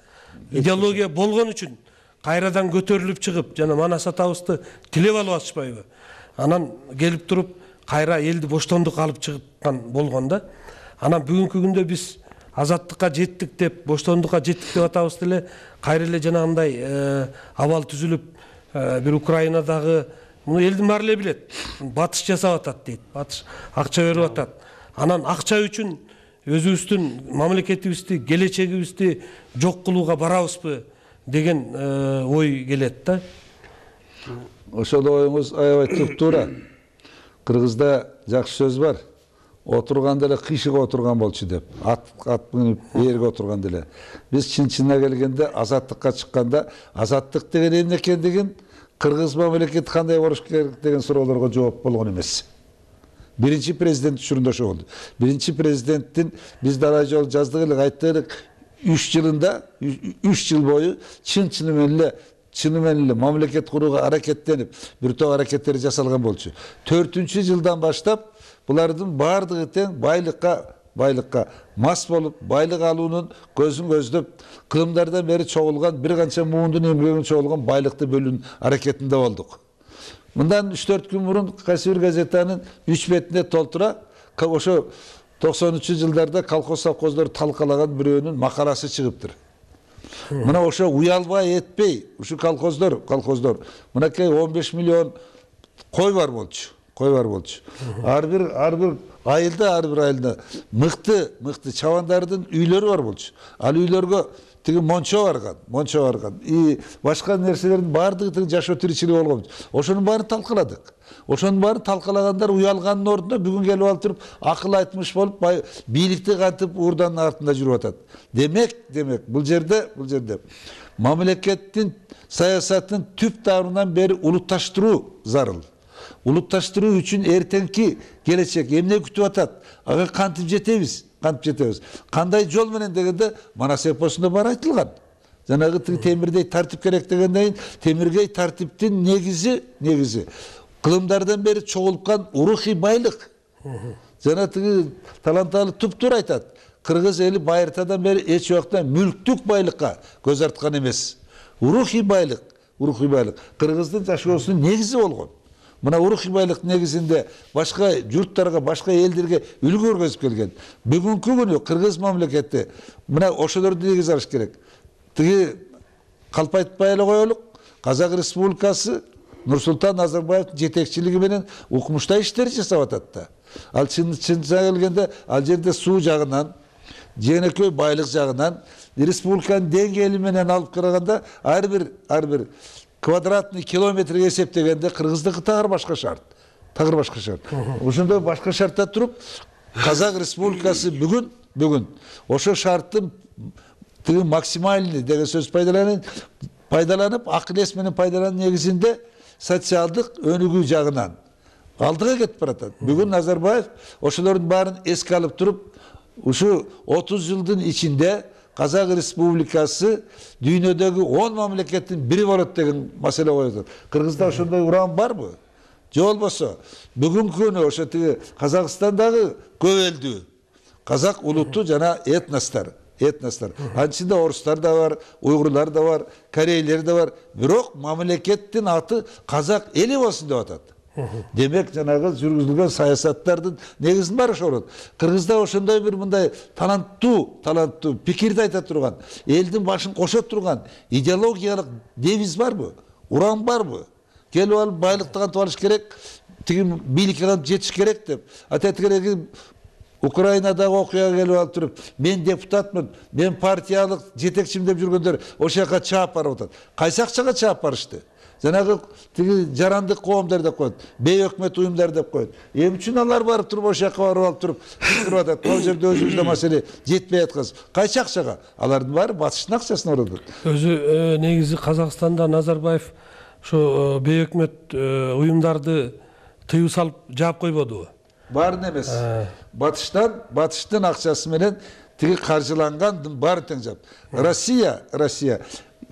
идеология болгон үчүн кайрадан көтөрүлүп чыгып жана манас атабызды тилеп алып атышпайбы анан келип туруп кайра элди боштондукка алып чыккан болгон да анан бүгүнкү күндө биз азаттыкка жеттик деп боштондукка жеттик деп атабыз деле кайра эле жанагындай абал түзүлүп бир украинадагы муну элдин баары эле билет батыш жасап атат дейт батыш акча берип атат анан акча үчүн өзүбүздүн мамлекетибизди келечегибизди жок кылууга барабызбы деген э, ой келет да. Ошол оюңуз аябай туп туура кыргызда жакшы сөз бар. Отурганда эле кыйшык отурган болчу деп. Ат ат минип ээрге отурганда эле. Биз чын чынына келгенде азаттыкка чыкканда азаттык деген эмне экендигин кыргыз мамлекети кандай болуш керек? деген суроолорго жооп болгон эмес. Биринчи президент учурунда ошо болду биринчи президенттин биз далай жолу жаздык элек айттык элек үч жылында үч жыл бою чын чыны менен эле чыны менен эле мамлекет курууга аракеттенип бир топ аракеттер жасалган болчу төртүнчү жылдан баштап булардын баардыгы тең байлыкка байлыкка мас болуп байлык алуунун көзүн көздөп кылымдардан бери чогулган бир канча муундун эмгегинен чогулган байлыкты бөлүүнүн аракетинде болдук мындан үч төрт күн мурун кайсы бир газетанын үч бетине толтура ошо токсонунчу жылдарда колхоз совхоздорду талкалаган бирөөнүн макаласы чыгыптыр мына ошо уялбай этпей ушу колхоздор колхоздор мынакей он беш миллион кой бар болчу кой бар болчу. Ар бир ар бир айылда ар бир айылда мыкты мыкты чабандардын үйлөрү бар болчу. Ал үйлөргө тиги мончо барган мончо барган и башка нерселердин баардыгы тиги жашоо тиричилиги болгон. Ошонун баарын талкаладык. Ошонун баарын талкалагандар уялгандын ордуна бүгүн келип алып туруп акыл айтмыш болуп бийликти кантип уурданын артында жүрүп атат. Демек демек бул жерде бул жерде мамлекеттин саясатын түп тамырынан бери улутташтыруу зарыл. Улутташтыруу үчүн эртеңки келечек эмне күтүп атат? Ага кантип жетебиз? Кантип жетебиз кандай жол менен дегенде манас эпосунда баары айтылган жанагы тиги темирдей тартип керек дегенден темиргей тартиптин негизи негизи кылымдардан бери чогулткан урухий байлык жана тиги таланталы туп туура айтат кыргыз эли байыртадан бери эч убакта мүлктүк байлыкка көз арткан эмес урухий байлык урухий байлык кыргыздын жашоосунун негизи болгон мына урухий байлык негизинде башка журттарга башка элдерге үлгү көргөзүп келген. Бүгүнкү күнү кыргыз мамлекети мына ошолорду негиз алыш керек. Тиги калп айтпай эле коелук казак республикасы нурсултан назарбаевдин жетекчилиги менен укмуштай иштер жасап атат да ал чын чынына келгенде ал жерде суу жагынан жээнекей байлык жагынан республиканын деңгээли менен алып караганда ар бир ар бир квадратный километрге эсептегенде кыргыздыкы тагыр башка шарт. Тагыр башка шарт. Ошондой башка шартта туруп казак республикасы бүгүн бүгүн ошо шарттын тиги максимальный деген сөз пайдаланып пайдаланып акыл эс менен пайдалануу негизинде социалдык өнүгүү жагынан алдыга кетип баратат. Бүгүн назарбаев ошолордун баарын эске алып туруп ушу отуз жылдын ичинде казак республикасы дүйнөдөгү он мамлекеттин бири болот деген маселе коюп атат кыргызда ошондой уран барбы же болбосо бүгүнкү күнү ошо тиги казакстандагы көп элдүү казак улуту жана этностор этностор анын ичинде орустар да бар уйгурлар да бар корейлер да бар бирок мамлекеттин аты казак эли болсун деп атат демек жанагы жүргүзүлгөн саясаттардын негизинин баары ошо болот кыргызда ошондой бир мындай таланттуу таланттуу пикирди айта турган элдин башын кошо турган идеологиялык девиз барбы уран барбы келип алып байлыкты кантип алыш керек тиги бийликке кантип жетиш керек деп. А тетигерээги украинадагы окуяга келип алып туруп мен депутатмын мен партиялык жетекчимин деп жүргөндөр ошол жака чаап барып атат кайсы акчага чаап барышты? Жанагы тиги жарандык коомдор деп коет бейөкмөт уюмдар деп коет эмне үчүн алар барып туруп ошол жака барып алып туруп кырып атат могул жерде өзүбүздө маселе жетпей атканбыз кайчы акчага алардын баары батыштын акчасына барып атат өзү негизи казакстанда назарбаев ошо бейөкмөт уюмдарды тыюу салып жаап койбодубу баарын эмес батыштан батыштын акчасы менен тиги каржылангандын баары тең жап россия россия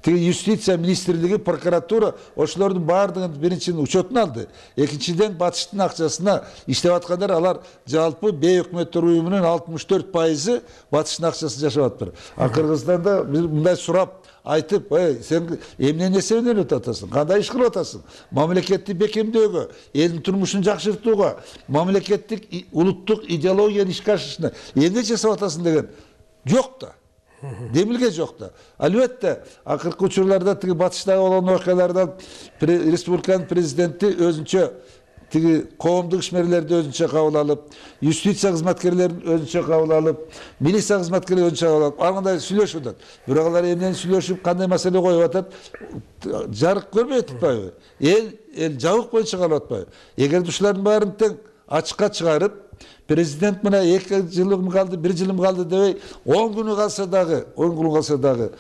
тиги юстиция министрлиги прокуратура ошолордун баардыгын биринчиден учетуна алды. Экинчиден батыштын акчасына иштеп аткандар алар жалпы бейөкмөттөр уюмунун алтымыш төрт пайызы батыштын акчасына жашап атыптыр а кыргызстанда мындай сурап айтып эй сен эмнени эсебинен өтүп атасың кандай иш кылып атасың мамлекетти бекемдөөгө элдин турмушун жакшыртууга мамлекеттик улуттук идеологияны ишке ашырышына эмне жасап атасың деген жоқ та. Демилге жоқ та. Албетте акыркы учурларда тиги батыштагы болгон окуялардан республиканын президенти өзүнчө тиги коомдук ишмерлерди өзүнчө кабыл алып юстиция кызматкерлерин өзүнчө кабыл алып милиция кызматкерлерин өзүнчө кабыл алып андай сүйлөшүп атат бирок алар эмнени сүйлөшүп кандай маселе коюп атат жарык көрбөй атпайбы эл эл жабык боюнча калып атпайбы эгерде ушулардын баарын тең ачыкка чыгарып президент мына эки жылым калды бир жылым калды дебей он күнү калса дагы он күнү калса дагы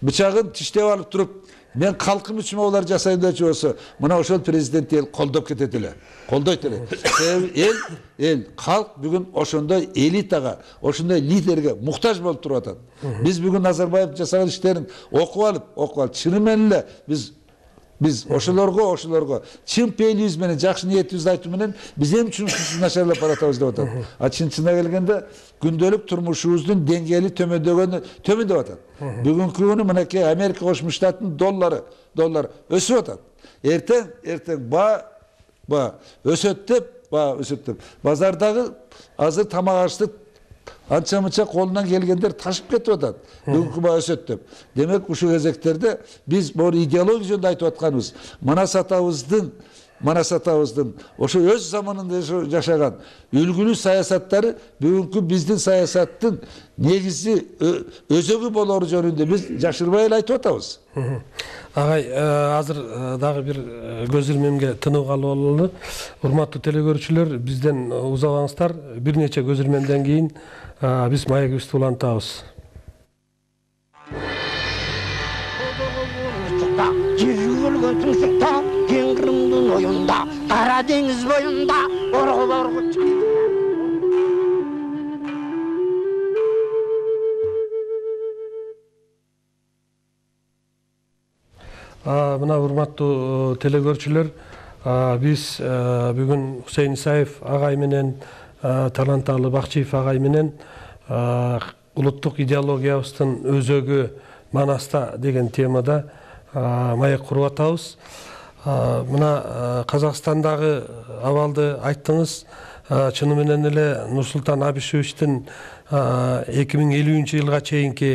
бычагын тиштеп алып туруп мен халкым үчүн могулар жасайм дечү болсо мына ошол президентти эл колдоп кетет эле колдойт эле себеби эл эл халк бүгүн ошондой элитага ошондой лидерге муктаж болуп туруп атат биз бүгүн назарбаев жасаган иштерин окуп алып окуп алып чыны менен эле биз биз ошолорго ошолорго чын пейилибиз менен жакшы ниетибизди айтуу менен биз эмне үчүн ушунча начарлап баратабыз деп атат а чын чынына келгенде күндөлүк турмушубуздун деңгээли төмөндөгөнү төмөндөп атат бүгүнкү күнү мынакей америка кошмо штаттын доллары доллар өсүп атат эртең эртең баа баа өсөт деп баа өсөт деп базардагы азыр тамак аштык анча мынча колунан келгендер ташып кетип атат бүгүнкү баа өсөт деп. Демек ушул кезектерде биз могу идеология жөнүндө айтып атканыбыз манас атабыздын манас атабыздын ошо өз заманында жашаган үлгүлүү саясаттары бүгүнкү биздин саясаттын негизи өзөгү болору жөнүндө биз жашырбай эле айтып атабыз агай азыр дагы бир көз ирмемге тынып калып алалы урматтуу телекөрүүчүлөр бизден узабаңыздар бир нече көз ирмемден кийин биз маегибизди улантабыз қара теңіз бойында орғып орғып мына урматтуу э, телекөрүүчүлөр биз э, бүгүн Хусейин Исаев агай менен э, таланталы Бакчиев агай менен улуттук идеологиябыздын өзөгү манаста деген темада маек куруп атабыз мына э, казакстандагы абалды айттыңыз. Э, чыны менен эле нурсултан абишевичтин эки миң элүүнчү жылга чейинки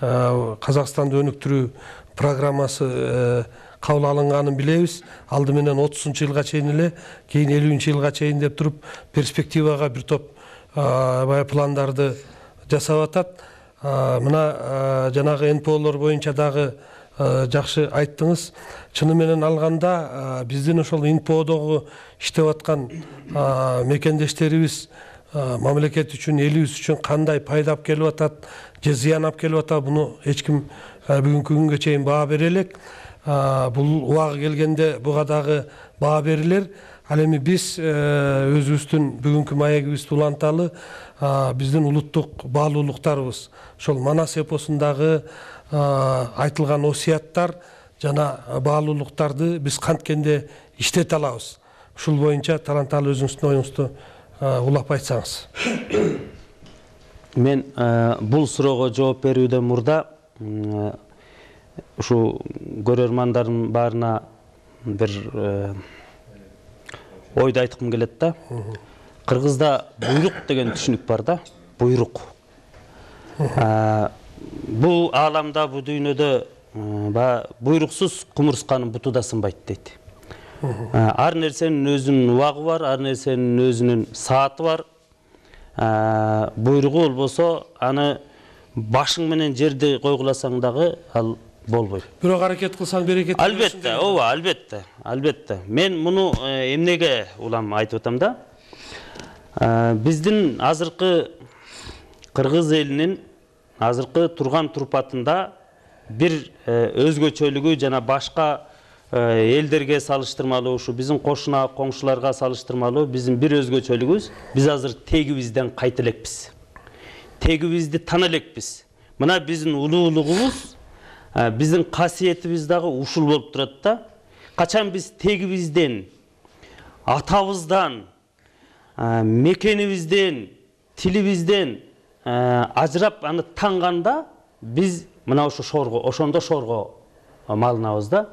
э, казакстанды өнүктүрүү программасы э, кабыл алынганын билебиз алды менен отузунчу жылга чейин эле кийин элүүнчү жылга чейин деп туруп перспективага бир топ э, баягы пландарды жасап атат Э, мына э, жанагы нполор боюнча дагы э, жакшы айттыңыз. Чыны менен алганда э, биздин ошол нподогу иштеп аткан э, мекендештерибиз мамлекет үчүн элибиз үчүн кандай пайда алып келип атат же зыян алып келип атат буну эч ким бүгүнкү күнгө чейин баа бере элек бул убагы келгенде буга дагы баа берилер ал эми биз өзүбүздүн бүгүнкү маегибизди уланталы биздин улуттук баалуулуктарыбыз ошол манас эпосундагы айтылган осуяттар жана баалуулуктарды биз канткенде иштете алабыз. Ушул боюнча таланталы өзүңүздүн оюңузду улап айтсаңыз. (coughs) Мен бул суроого жооп берүүдөн мурда м, ушу көрөрмандардын баарына бир ойду айткым келет да. Кыргызда буйрук деген түшүнүк бар да буйрук Бул ааламда бул дүйнөдө буйруксуз кумурсканын буту да сынбайт дейт ар нерсенин өзүнүн убагы бар ар нерсенин өзүнүн сааты бар. Буйругу болбосо аны башың менен жерди койгуласаң дагы ал болбойт бирок аракет кылсаң берекет албетте ооба албетте албетте мен муну э, эмнеге улам айтып атам да. Биздин азыркы кыргыз элинин азыркы турган турпатында бир э, өзгөчөлүгү жана башка э, элдерге салыштырмалуу ушу биздин кошуна коңшуларга салыштырмалуу биздин бир өзгөчөлүгүбүз биз азыр тегибизден кайта элекпиз. Тегибизди тана элекпиз. Мына биздин улуулугубуз э, биздин касиетибиз дагы ушул болуп турат да. Качан биз тегибизден атабыздан мекенибизден тилибизден ажырап аны танганда биз мына ошо шорго ошондо шорго э, малынабыз да.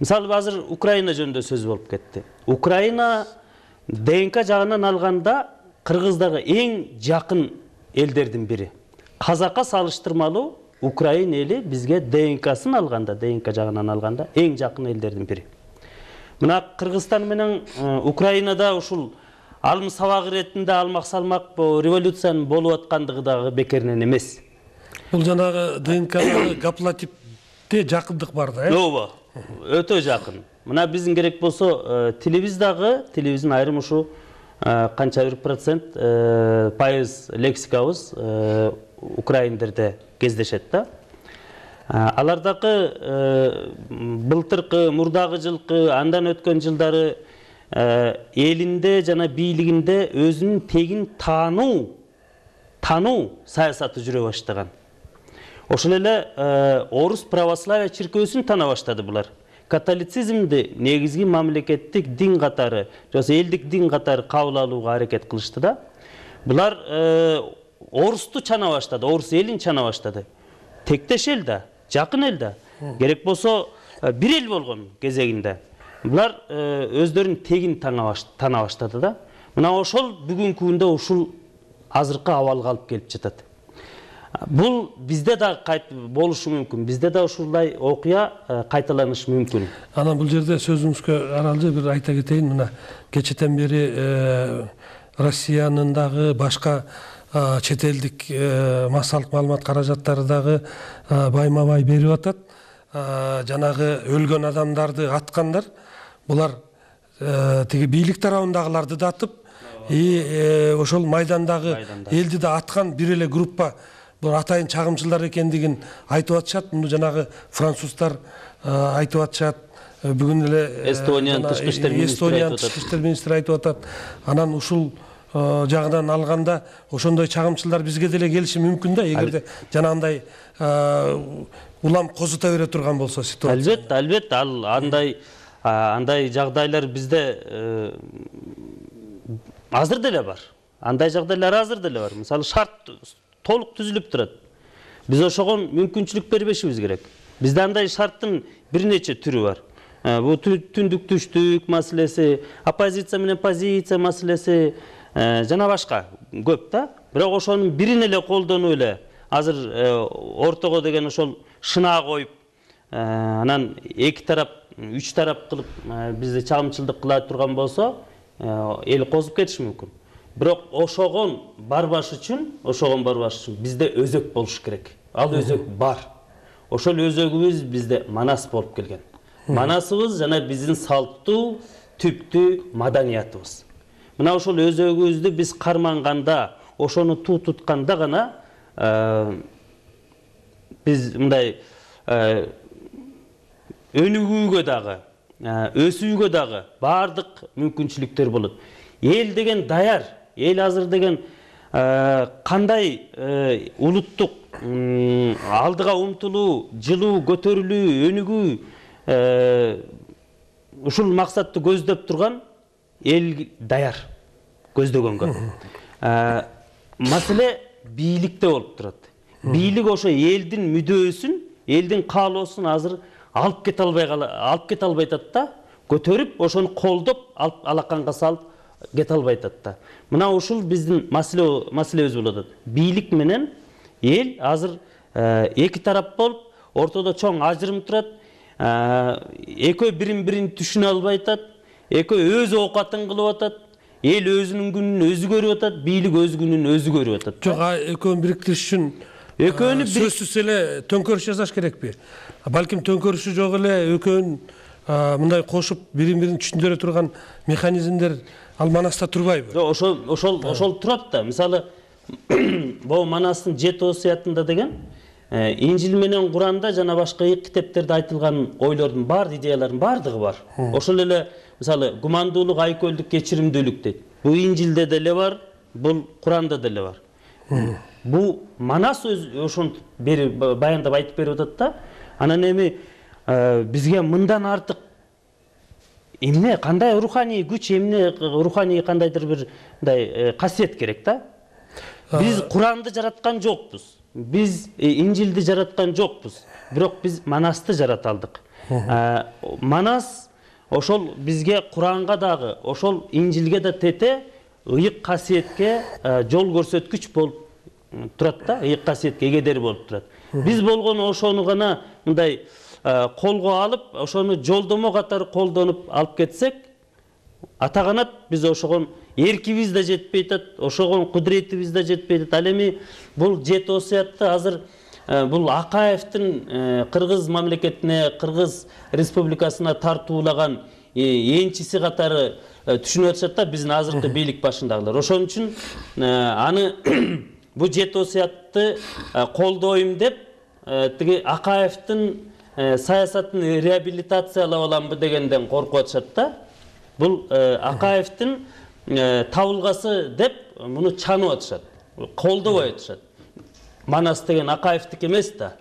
Мисалы азыр украина жөнүндө сөз болуп кетти. Украина днк жагынан алганда кыргыздагы эң жакын элдердин бири. Қазаққа салыштырмалуу украин эли бизге днксын алганда днк жагынан алганда эң жакын элдердин бири. Мына кыргызстан менен э, украинада ушул алым сабак иретинде алмак салмак революциянын болуп аткандыгы дагы бекеринен эмес бул жанагы днкдагы гаплотипте жакындык бар да э ооба өтө жакын мына биздин керек болсо э, тилибиз дагы тилибиздин айрым ушу э, канча бир процент э, пайыз лексикабыз э, украиндерде кездешет да. А, алар дагы э, былтыркы мурдагы жылкы андан өткөн жылдары элинде жана бийлигинде өзүнүн тегин таануу таануу саясаты жүрө баштаган ошол эле орус православия чиркөөсүн таана баштады булар католицизмди негизги мамлекеттик дин катары же болбосо элдик дин катары кабыл алууга аракет кылышты да булар орусту чана баштады орус элин чана баштады тектеш эл да жакын эл да керек болсо бир эл болгон кезегинде булар э, таана баш- таана баштады да. Мына ошол бүгүнкү күндө ушул азыркы абалга алып келип жатат. Бул бизде кайт болушу мүмкүн бизде да ушундай окуя э, кайталанышы мүмкүн анан бул жерде сөзүңүзгө аралжы бир айта кетейин. Мына кечэтен бери э, россиянын дагы башка чет элдик массалык маалымат каражаттары дагы байма бай берип атат. Жанагы өлгөн адамдарды аткандар булар э, тиги бийлик тарабындагыларды да атып и э, ошол майдандагы Майданда. элди да аткан бир эле группа бул атайын чагымчылар экендигин айтып атышат. Муну жанагы француздар э, айтып атышат. Бүгүн эле Эстониянын тышкы иштер министри эстониянын тышкы иштер министри айтып атат. Анан ушул жагынан алганда ошондой чагымчылдар бизге деле келиши мүмкүн да. Эгерде жанагындай улам козута бере турган болсо ситуация. албетте албетте. Ал андай андай жагдайлар бизде э, азыр деле бар. Андай жагдайлар азыр деле бар. Мисалы шарт толук түзүлүп турат. Биз ошого мүмкүнчүлүк бербешибиз керек. Бизде андай шарттын бир нече түрү бар. Э, бул түндүк түштүк маселеси оппозиция менен позиция маселеси э, жана башка көп да. Бирок ошонун бирин эле колдонуп эле азыр ортого деген ошол шынаа коюп анан эки тарап үч тарап кылып э, бизди чагымчылдык кыла турган болсо э, эл козуп кетиши мүмкүн. Бирок ошогон барбаш үчүн ошогон барбаш үчүн бизде өзөк болуш керек. Ал өзөк бар. Ошол өзөгүбүз бизде манас болуп келген. Манасыбыз жана биздин салттуу түптүү маданиятыбыз. Мына ошол өзөгүбүздү биз карманганда ошону туу тутканда гана э, биз мындай өнүгүүгө дагы э, өсүүгө дагы баардык мүмкүнчүлүктөр болот эл деген даяр эл азыр деген кандай улуттук м, алдыга умтулуу жылуу көтөрүлүү өнүгүү э, ушул максатты көздөп турган эл даяр көздөгөнгө маселе бийликте болуп турат бийлик ошо элдин мүдөөсүн элдин каалоосун азыр алып кете албай алып кете албай атат да көтөрүп ошону колдоп алып алаканга салып кете албай атат да. Мына ушул биздин маселе маселебиз болуп атат бийлик менен эл азыр э, эки тарап болуп ортодо чоң ажырым турат Э, экөө бирин бирин түшүнө албай атат экөө өз оокатын кылып атат эл өзүнүн күнүн өзү көрүп атат бийлик өз күнүн өзү көрүп атат жок экөөнү бириктириш үчүн Экөөнү сөзсүз эле төңкөрүш жасаш керекпи балким төңкөрүшү жок эле экөөнүн а, мындай кошуп бирин бирин түшүндүрө турган механизмдер ал манаста турбайбы Жок, ошол ошол ошол турат да мисалы могу манастын жети осуятында деген инжил менен куранда жана башка китептерде айтылган ойлордун бар идеялардын баардыгы бар ошол эле мисалы гумандуулук айкөлдүк кечиримдүүлүк дейт бул инжилде деле бар бул куранда деле бар бул манас өз бери баяндап айтып берип атат да анан эми э, бизге мындан артык эмне кандай руханий күч эмне руханий кандайдыр бир мындай касиет керек да биз куранды жараткан жокпуз биз э, инжилди жараткан жокпуз бирок биз манасты жарата алдык манас ошол бизге куранга дагы ошол инжилге да тете ыйык касиетке жол көрсөткүч болуп турат да ыйык касиетке эгедер болуп турат биз болгону ошону гана мындай колго алып ошону жолдомо катары колдонуп алып кетсек ата канат биз ошого эркибиз да жетпей атат ошого кудуретибиз да жетпей атат ал эми бул жети осуятты азыр бул акаевдин кыргыз мамлекетине кыргыз республикасына тартуулаган энчиси катары э, түшүнүп атышат да биздин азыркы бийлик башындагылар ошон үчүн аны бул жети осуятты э, колдойм деп э, тиги акаевдин э, саясатын реабилитациялап аламбы дегенден коркуп атышат да. Бул акаевдин э, табылгасы деп муну чанып атышат колдобой атышат манас деген акаевдики эмес да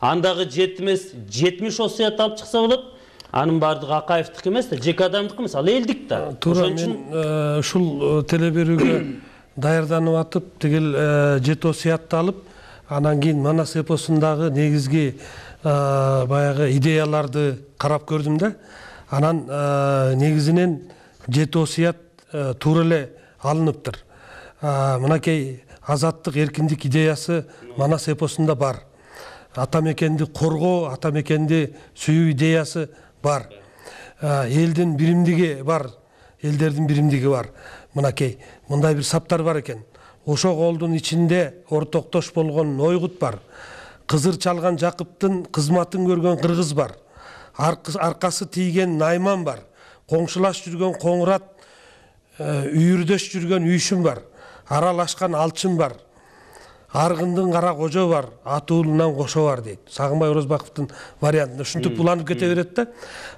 андагы жети эмес жетимиш осуят алып чыкса болот анын баардыгы акаевдики эмес да жеке адамдыкы эмес ал элдик да туура мен ушул э, теле берүүгө даярданып атып тигил э, жети осуятты алып анан кийин манас эпосундагы негизги э, баягы идеяларды карап көрдүм да анан э, негизинен жети осуят туура эле алыныптыр мынакей азаттык эркиндик идеясы манас эпосунда бар. Ата мекенди коргоо ата мекенди сүйүү идеясы бар. Элдин биримдиги бар элдердин биримдиги бар. Мынакей мындай бир саптар бар экен ошо колдун ичинде ортоктош болгон ойгут бар. Кызыр чалган жакыптын кызматын көргөн кыргыз бар. Аркасы тийген найман бар. Коңшулаш жүргөн коңурат э, үйүрдөш жүргөн үйшүн бар. Аралашкан алчын бар. Аргындын кара кожо бар. Аты уулунан кошо бар дейт. Сагынбай орозбаковдун вариантында. Ушинтип уланып кете берет да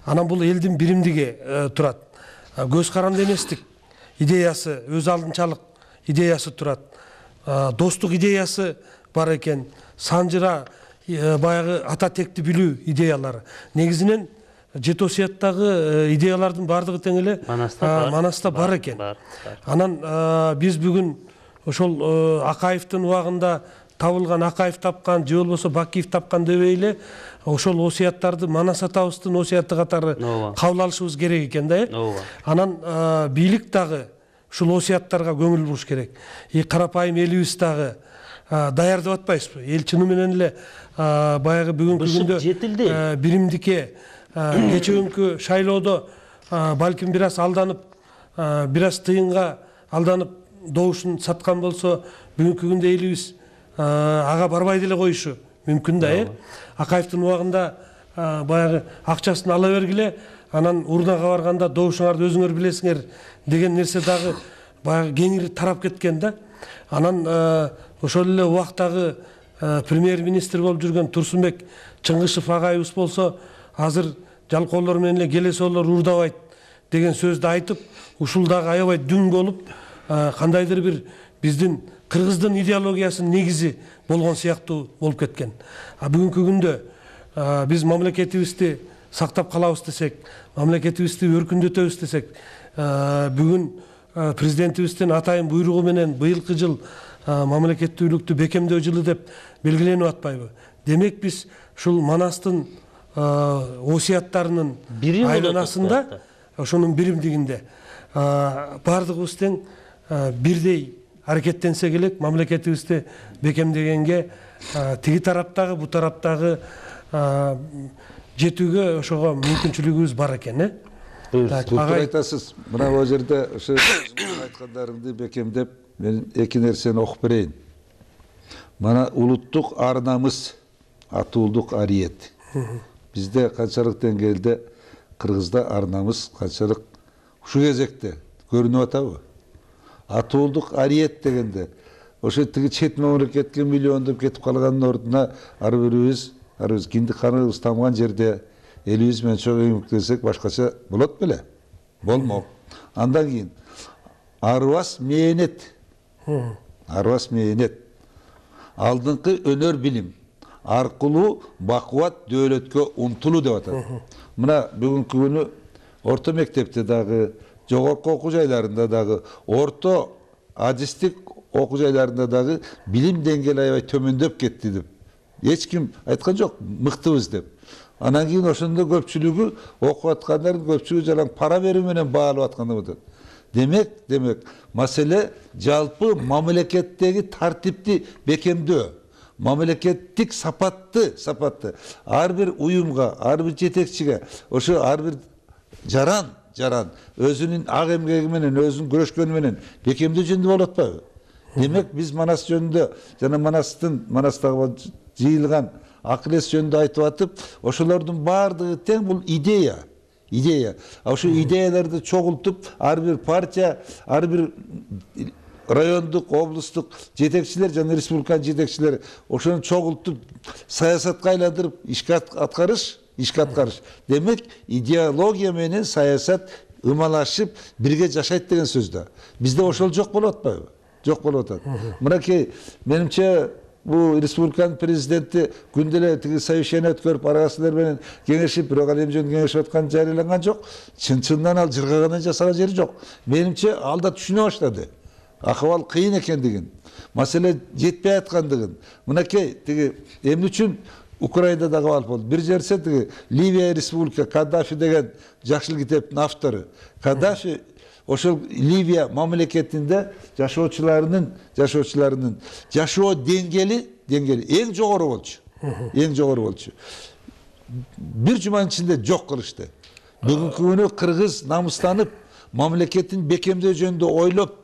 анан бул элдин биримдиги э, турат А көз каранды эместик идеясы өз алдынчалык идеясы турат А, достук идеясы бар экен санжыра э, баягы ата текти билүү идеялары. Негизинен жети осуяттагы э, идеялардын баардыгы тең эле Манаста а, бар. манаста бар экен анан биз бүгүн ошол акаевдин убагында табылган акаев тапкан же болбосо бакиев тапкан дебей эле ошол осуяттарды манас атабыздын осуяты катары кабыл алышыбыз керек экен да э? Ооба. анан бийлик дагы ушул осуяттарга көңүл буруш керек. И карапайым элибиз дагы даярдап атпайбызбы эл чыны менен эле баягы бүгүнкү күндө жетилди. э, биримдикке э, (clears throat) кечээкүнкү шайлоодо балким бир аз алданып бир аз тыйынга алданып добушун саткан болсо бүгүнкү күндө элибиз ага барбай деле коюшу мүмкүн да э? Акаевдин убагында баягы акчасын ала бергиле анан урнага барганда добушуңарды өзүңөр билесиңер деген нерсе дагы баягы кеңири тарап кеткен да. Анан ошол эле убактагы премьер министр болуп жүргөн турсунбек чыңгышев агайыбыз болсо азыр жалкоолор менен эле келесоолор уурдабайт деген сөздү айтып ушул дагы аябай дүң болуп кандайдыр бир биздин кыргыздын идеологиясынын негизи болгон сыяктуу болуп кеткен а бүгүнкү күндө э, биз мамлекетибизди сактап калабыз десек мамлекетибизди өркүндөтөбүз десек э, бүгүн э, президентибиздин атайын буйругу менен быйылкы жыл э, мамлекеттүүлүктү бекемдөө жылы деп белгиленип атпайбы демек биз ушул манастын Бирим болот айланасында ошонун биримдигинде баардыгыбыз тең бирдей аракеттенсек элек мамлекетибизди бекемдегенге тиги тараптагы бу тараптагы жетүүгө ошого мүмкүнчүлүгүбүз бар экен э агай айтасыз мына бул жерде ошо айткандарыңды бекемдеп мен эки нерсени окуп берейин мына улуттук ар намыс атуулдук ариет бизде канчалык деңгээлде кыргызда ар намыс канчалык ушул кезекте көрүнүп атабы атуулдук ариет дегенде. Ошо тиги чет мамлекетке миллиондоп кетип калгандын ордуна ар бирибиз ар бирибиз киндик каныбыз тамган жерде элибиз менен чоң эмгектенсек башкача болот беле? Болмок. Андан кийин арыбас мээнет арыбас мээнет алдыңкы өнөр билим аркылуу бакубат дөөлөткө умтулуу деп атат. Мына бүгүнкү күнү орто мектепте дагы жогорку окуу жайларында дагы орто адистик окуу жайларында дагы билим деңгээли аябай төмөндөп кетти деп эч ким айткан жок мыктыбыз деп анан кийин ошондо көпчүлүгү окуп аткандардын көпчүлүгү жалаң пара берүү менен баалап аткан деп атат демек демек маселе жалпы мамлекеттеги тартипти бекемдөө мамлекеттик сапатты сапатты ар бир уюмга ар бир жетекчиге ошо ар бир жаран жаран өзүнүн ак эмгеги менен өзүнүн күрөшкөнү менен бекемдөө жөнүндө болуп атпайбы демек биз манас жөнүндө жана манастын манастагы жыйылган акыл эс жөнүндө айтып атып ошолордун баардыгы тең бул идея идея а ошо идеяларды чогултуп ар бир партия ар бир райондук облустук жетекчилер жана республиканын жетекчилери ошону чогултуп саясатка айландырып ишке ат- аткарыш ишке аткарыш демек идеология менен саясат ымалашып бирге жашайт деген сөз да бизде ошол жок болуп атпайбы жок болуп атат мынакей менимче бул республиканын президенти күндө эле тиги совещание өткөрүп ара силер менен кеңешип бирок ал эмне жөнүндө кеңешип атканы жарыяланган жок чын чынынан ал жыргагандан жасаган жери жок менимче ал да түшүнө баштады акыбал кыйын экендигин маселе жетпей аткандыгын мынакей тиги эмне үчүн украинада дагы алып болду бир жерсе тиги ливия республика каддафи деген жакшыл китептин автору каддафи ошол ливия мамлекетинде жашоочуларынын жашоочуларынын жашоо деңгээли деңгээли эң жогору болчу эң жогору болчу бир жуманын ичинде жок кылышты бүгүнкү күнү кыргыз намыстанып мамлекетин бекемдөө жөнүндө ойлоп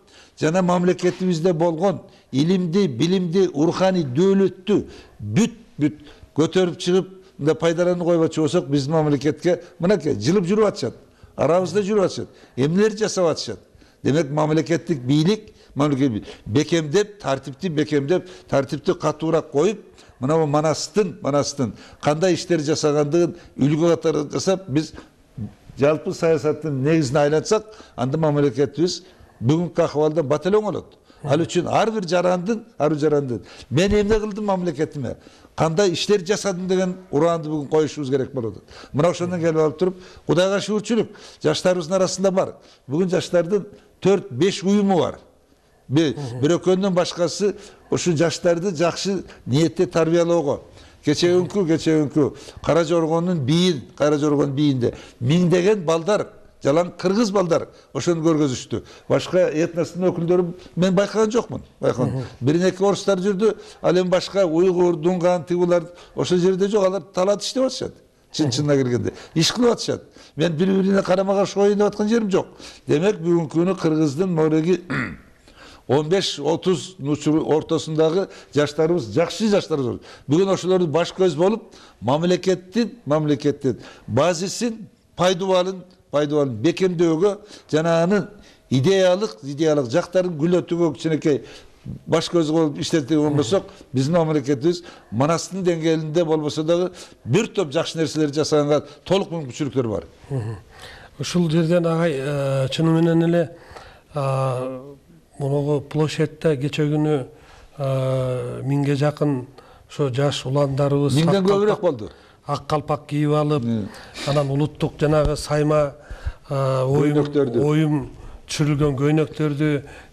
жана мамлекетибизде болгон илимди билимди руханий дөөлөттү бүт бүт көтөрүп чыгып мындай пайдаланып койбочу болсок биздин мамлекетке мынакей жылып жүрүп атышат арабызда жүрүп атышат эмнелерди жасап атышат демек мамлекеттик бийлик мамлекеттик бийлик бекемдеп тартипти бекемдеп тартипти катуураак коюп мына манастын манастын кандай иштер жасагандыгын үлгү катары жасап биз жалпы саясаттын негизине айлантсак анда мамлекетибиз бүгүнкү акыбалда бат элең болот ал үчүн ар бир жарандын ар бир жарандын мен эмне кылдым мамлекетиме кандай иштер жасадым деген ураанды бүгүн коюшубуз керек атат мына ошондон келип алып туруп кудайга шүгүрчүлүк жаштарыбыздын арасында бар бүгүн жаштардын төрт беш уюму бар бирөкөндөн башкасы ушул жаштарды жакшы ниетте тарбиялоого кечеүнкү кечеүнкү кара жоргондун бийин кара жоргонун бийинде миңдеген балдар жалаң кыргыз балдар ошону көргөзүштү башка этностун өкүлдөрү мен байкаган жокмун байкаган бир эки орустар жүрдү ал эми башка уйгур дунган тигулар ошол жерде жок алар талаат иштеп атышат чын чынына келгенде иш кылып атышат мен бири бирине карама каршы коеюн деп аткан жерим жок демек бүгүнкү күнү кыргыздын мореги он беш отуз ортосундагы жаштарыбыз жакшы жаштарыбыз бар бүгүн ошолордун баш көз болуп мамлекеттин мамлекеттин базисин пайдубалын пайдубалын бекемдөөгө жана анын идеялык идеялык жактарын гүлөтүүгө кичинекей баш көз болуп иштетиген болсок биздин мамлекетибиз манастын деңгээлинде болбосо дагы бир топ жакшы нерселерди жасаганга толук мүмкүнчүлүктөр бар. Ушул жерден агай э, чыны менен эле моногу площадьта кече күнү э, миңге жакын ошо жаш уландарыбыз миңден көбүрөөк болду ак калпак кийип алып анан улуттук жанагы сайма э, Көйнөктөрдү. оюм түшүрүлгөн көйнөктөрдү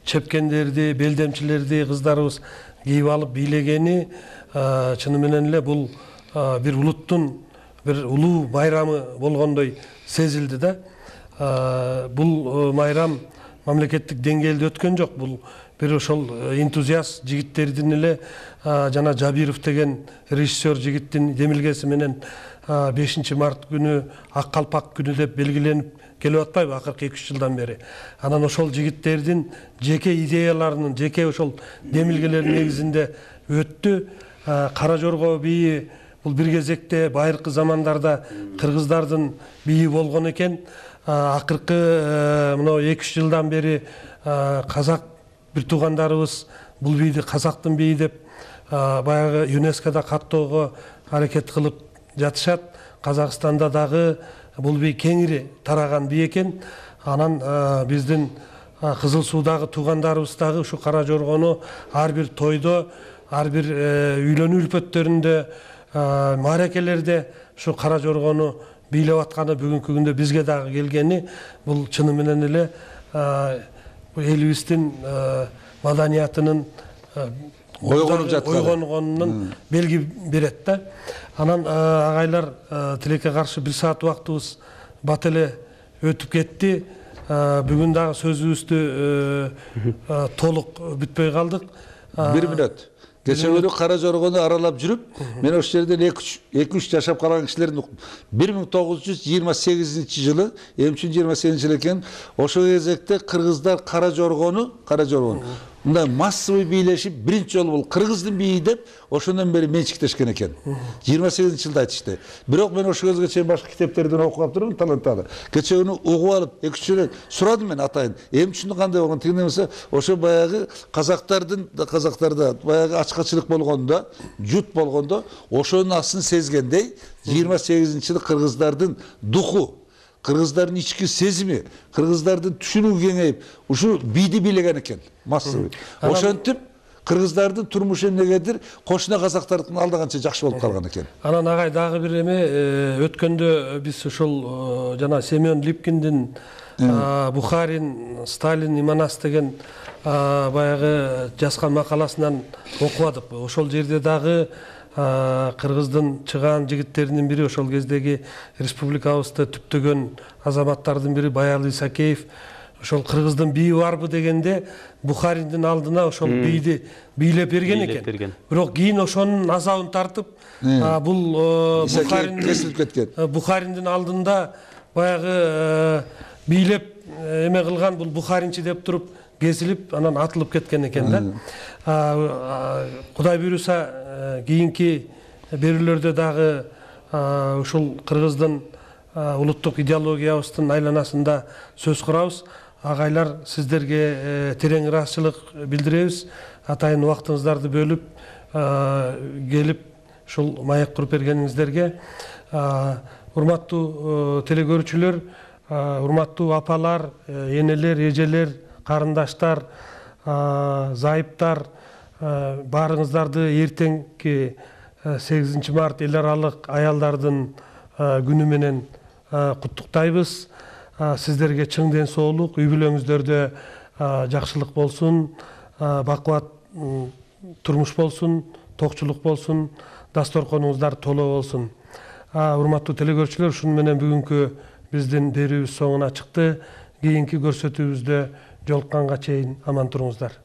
чепкендерди белдемчилерди кыздарыбыз кийип алып бийлегени чыны менен эле бул бир улуттун бир улуу майрамы болгондой сезилди да бул майрам мамлекеттик деңгээлде өткөн жок бул бир ошол энтузиаст жигиттердин эле жана жабиров деген режиссер жигиттин демилгеси менен бешинчи март күнү ак калпак күнү деп белгиленип келип атпайбы акыркы эки үч жылдан бери анан ошол жигиттердин жеке идеяларынын жеке ошол демилгелердин негизинде өттү кара жорго бийи бул бир кезекте байыркы замандарда кыргыздардын бийи болгон экен. Акыркы э, мынау эки үч жылдан бери казак бир туугандарыбыз бул бийди казактын бийи деп баягы юнескода каттоого аракет кылып жатышат. Казакстанда дагы бул бий кеңири тараган бий экен анан биздин кызыл суудагы туугандарыбыз дагы ушу кара жоргону ар бир тойдо ар бир э, үйлөнүү үлпөттөрүндө мааракелерде ушу кара жоргону бийлеп атканы бүгүнкү күндө бизге дагы келгени бул чыны менен эле элибиздин маданиятынын Ойгонуп жатканы. ойгонгонунун белги берет да. Анан э, агайлар э, тилекке каршы бир саат убактыбыз бат эле өтүп кетти А, бүгүн дагы сөзүбүздү э, толук бүтпөй калдык бир мүнөт кече күнү кара жоргону аралап жүрүп мен ошол жерден эки үч эки үч жашап калган кишилердин уктум бир миң тогуз жүз жыйырма сегизинчи жылы эмне үчүн жыйырма сегизинчи жылы экен ошол кезекте кыргыздар кара жоргону кара жоргону мындай массовый бийлешип биринчи жолу бул кыргыздын бийи деп ошондон бери менчиктешкен экен жыйырма сегизинчи жылда айтышты бирок мен ошол кезге чейин башка китептерден окуп тагы кече күнү угуп алып эки үч жолу сурадым мен атайын эмне үчүн кандай болгон тигине болсо ошо баягы казактардын казактарда баягы ачкачылык болгондо жут болгондо ошонун астын сезгендей жыйырма сегизинчи жылы кыргыздардын духу кыргыздардын ички сезими кыргыздардын түшүнүгү кеңейип ушу бийди бийлеген экен массовый. Ошентип кыргыздардын турмушу эмнегедир кошуна казактардыкын алдыганча жакшы болуп калган экен анан агай дагы бир эме э, өткөндө биз ушул э, жана семен липкиндин бухарин сталин иманас деген а, баягы жазган макаласынан окубадык ошол жерде дагы а, кыргыздын чыгаан жигиттеринин бири ошол кездеги республикабызды түптөгөн азаматтардын бири баялый исакеев. Ошол кыргыздын бийи барбы дегенде бухариндин алдына ошол бийди бийлеп берген экен берген. бирок кийин ошонун азабын тартып бул бухариндин алдында баягы бийлеп э, эме кылган бул бухаринчи деп туруп кесилип анан атылып кеткен экен да. Кудай буйруса э, кийинки берүүлөрдө дагы ушул кыргыздын улуттук идеологиябыздын айланасында сөз курабыз. Агайлар сиздерге э, терең ыраазычылык билдиребиз. Атайын убактыңыздарды бөлүп келип ушул маек куруп бергениңиздерге урматтуу телекөрүүчүлөр урматтуу апалар энелер эжелер карындаштар а, зайыптар баарыңыздарды эртеңки сегизинчи март эл аралык аялдардын күнү менен куттуктайбыз сиздерге чың ден соолук үй бүлөңүздөрдө жакшылык болсун бакубат турмуш болсун токчулук болсун дасторконуңуздар толо болсун урматтуу телекөрүүчүлөр ушуну менен бүгүнкү биздин берүүбүз соңуна чыкты кийинки көрсөтүүбүздө жолукканга чейин аман туруңуздар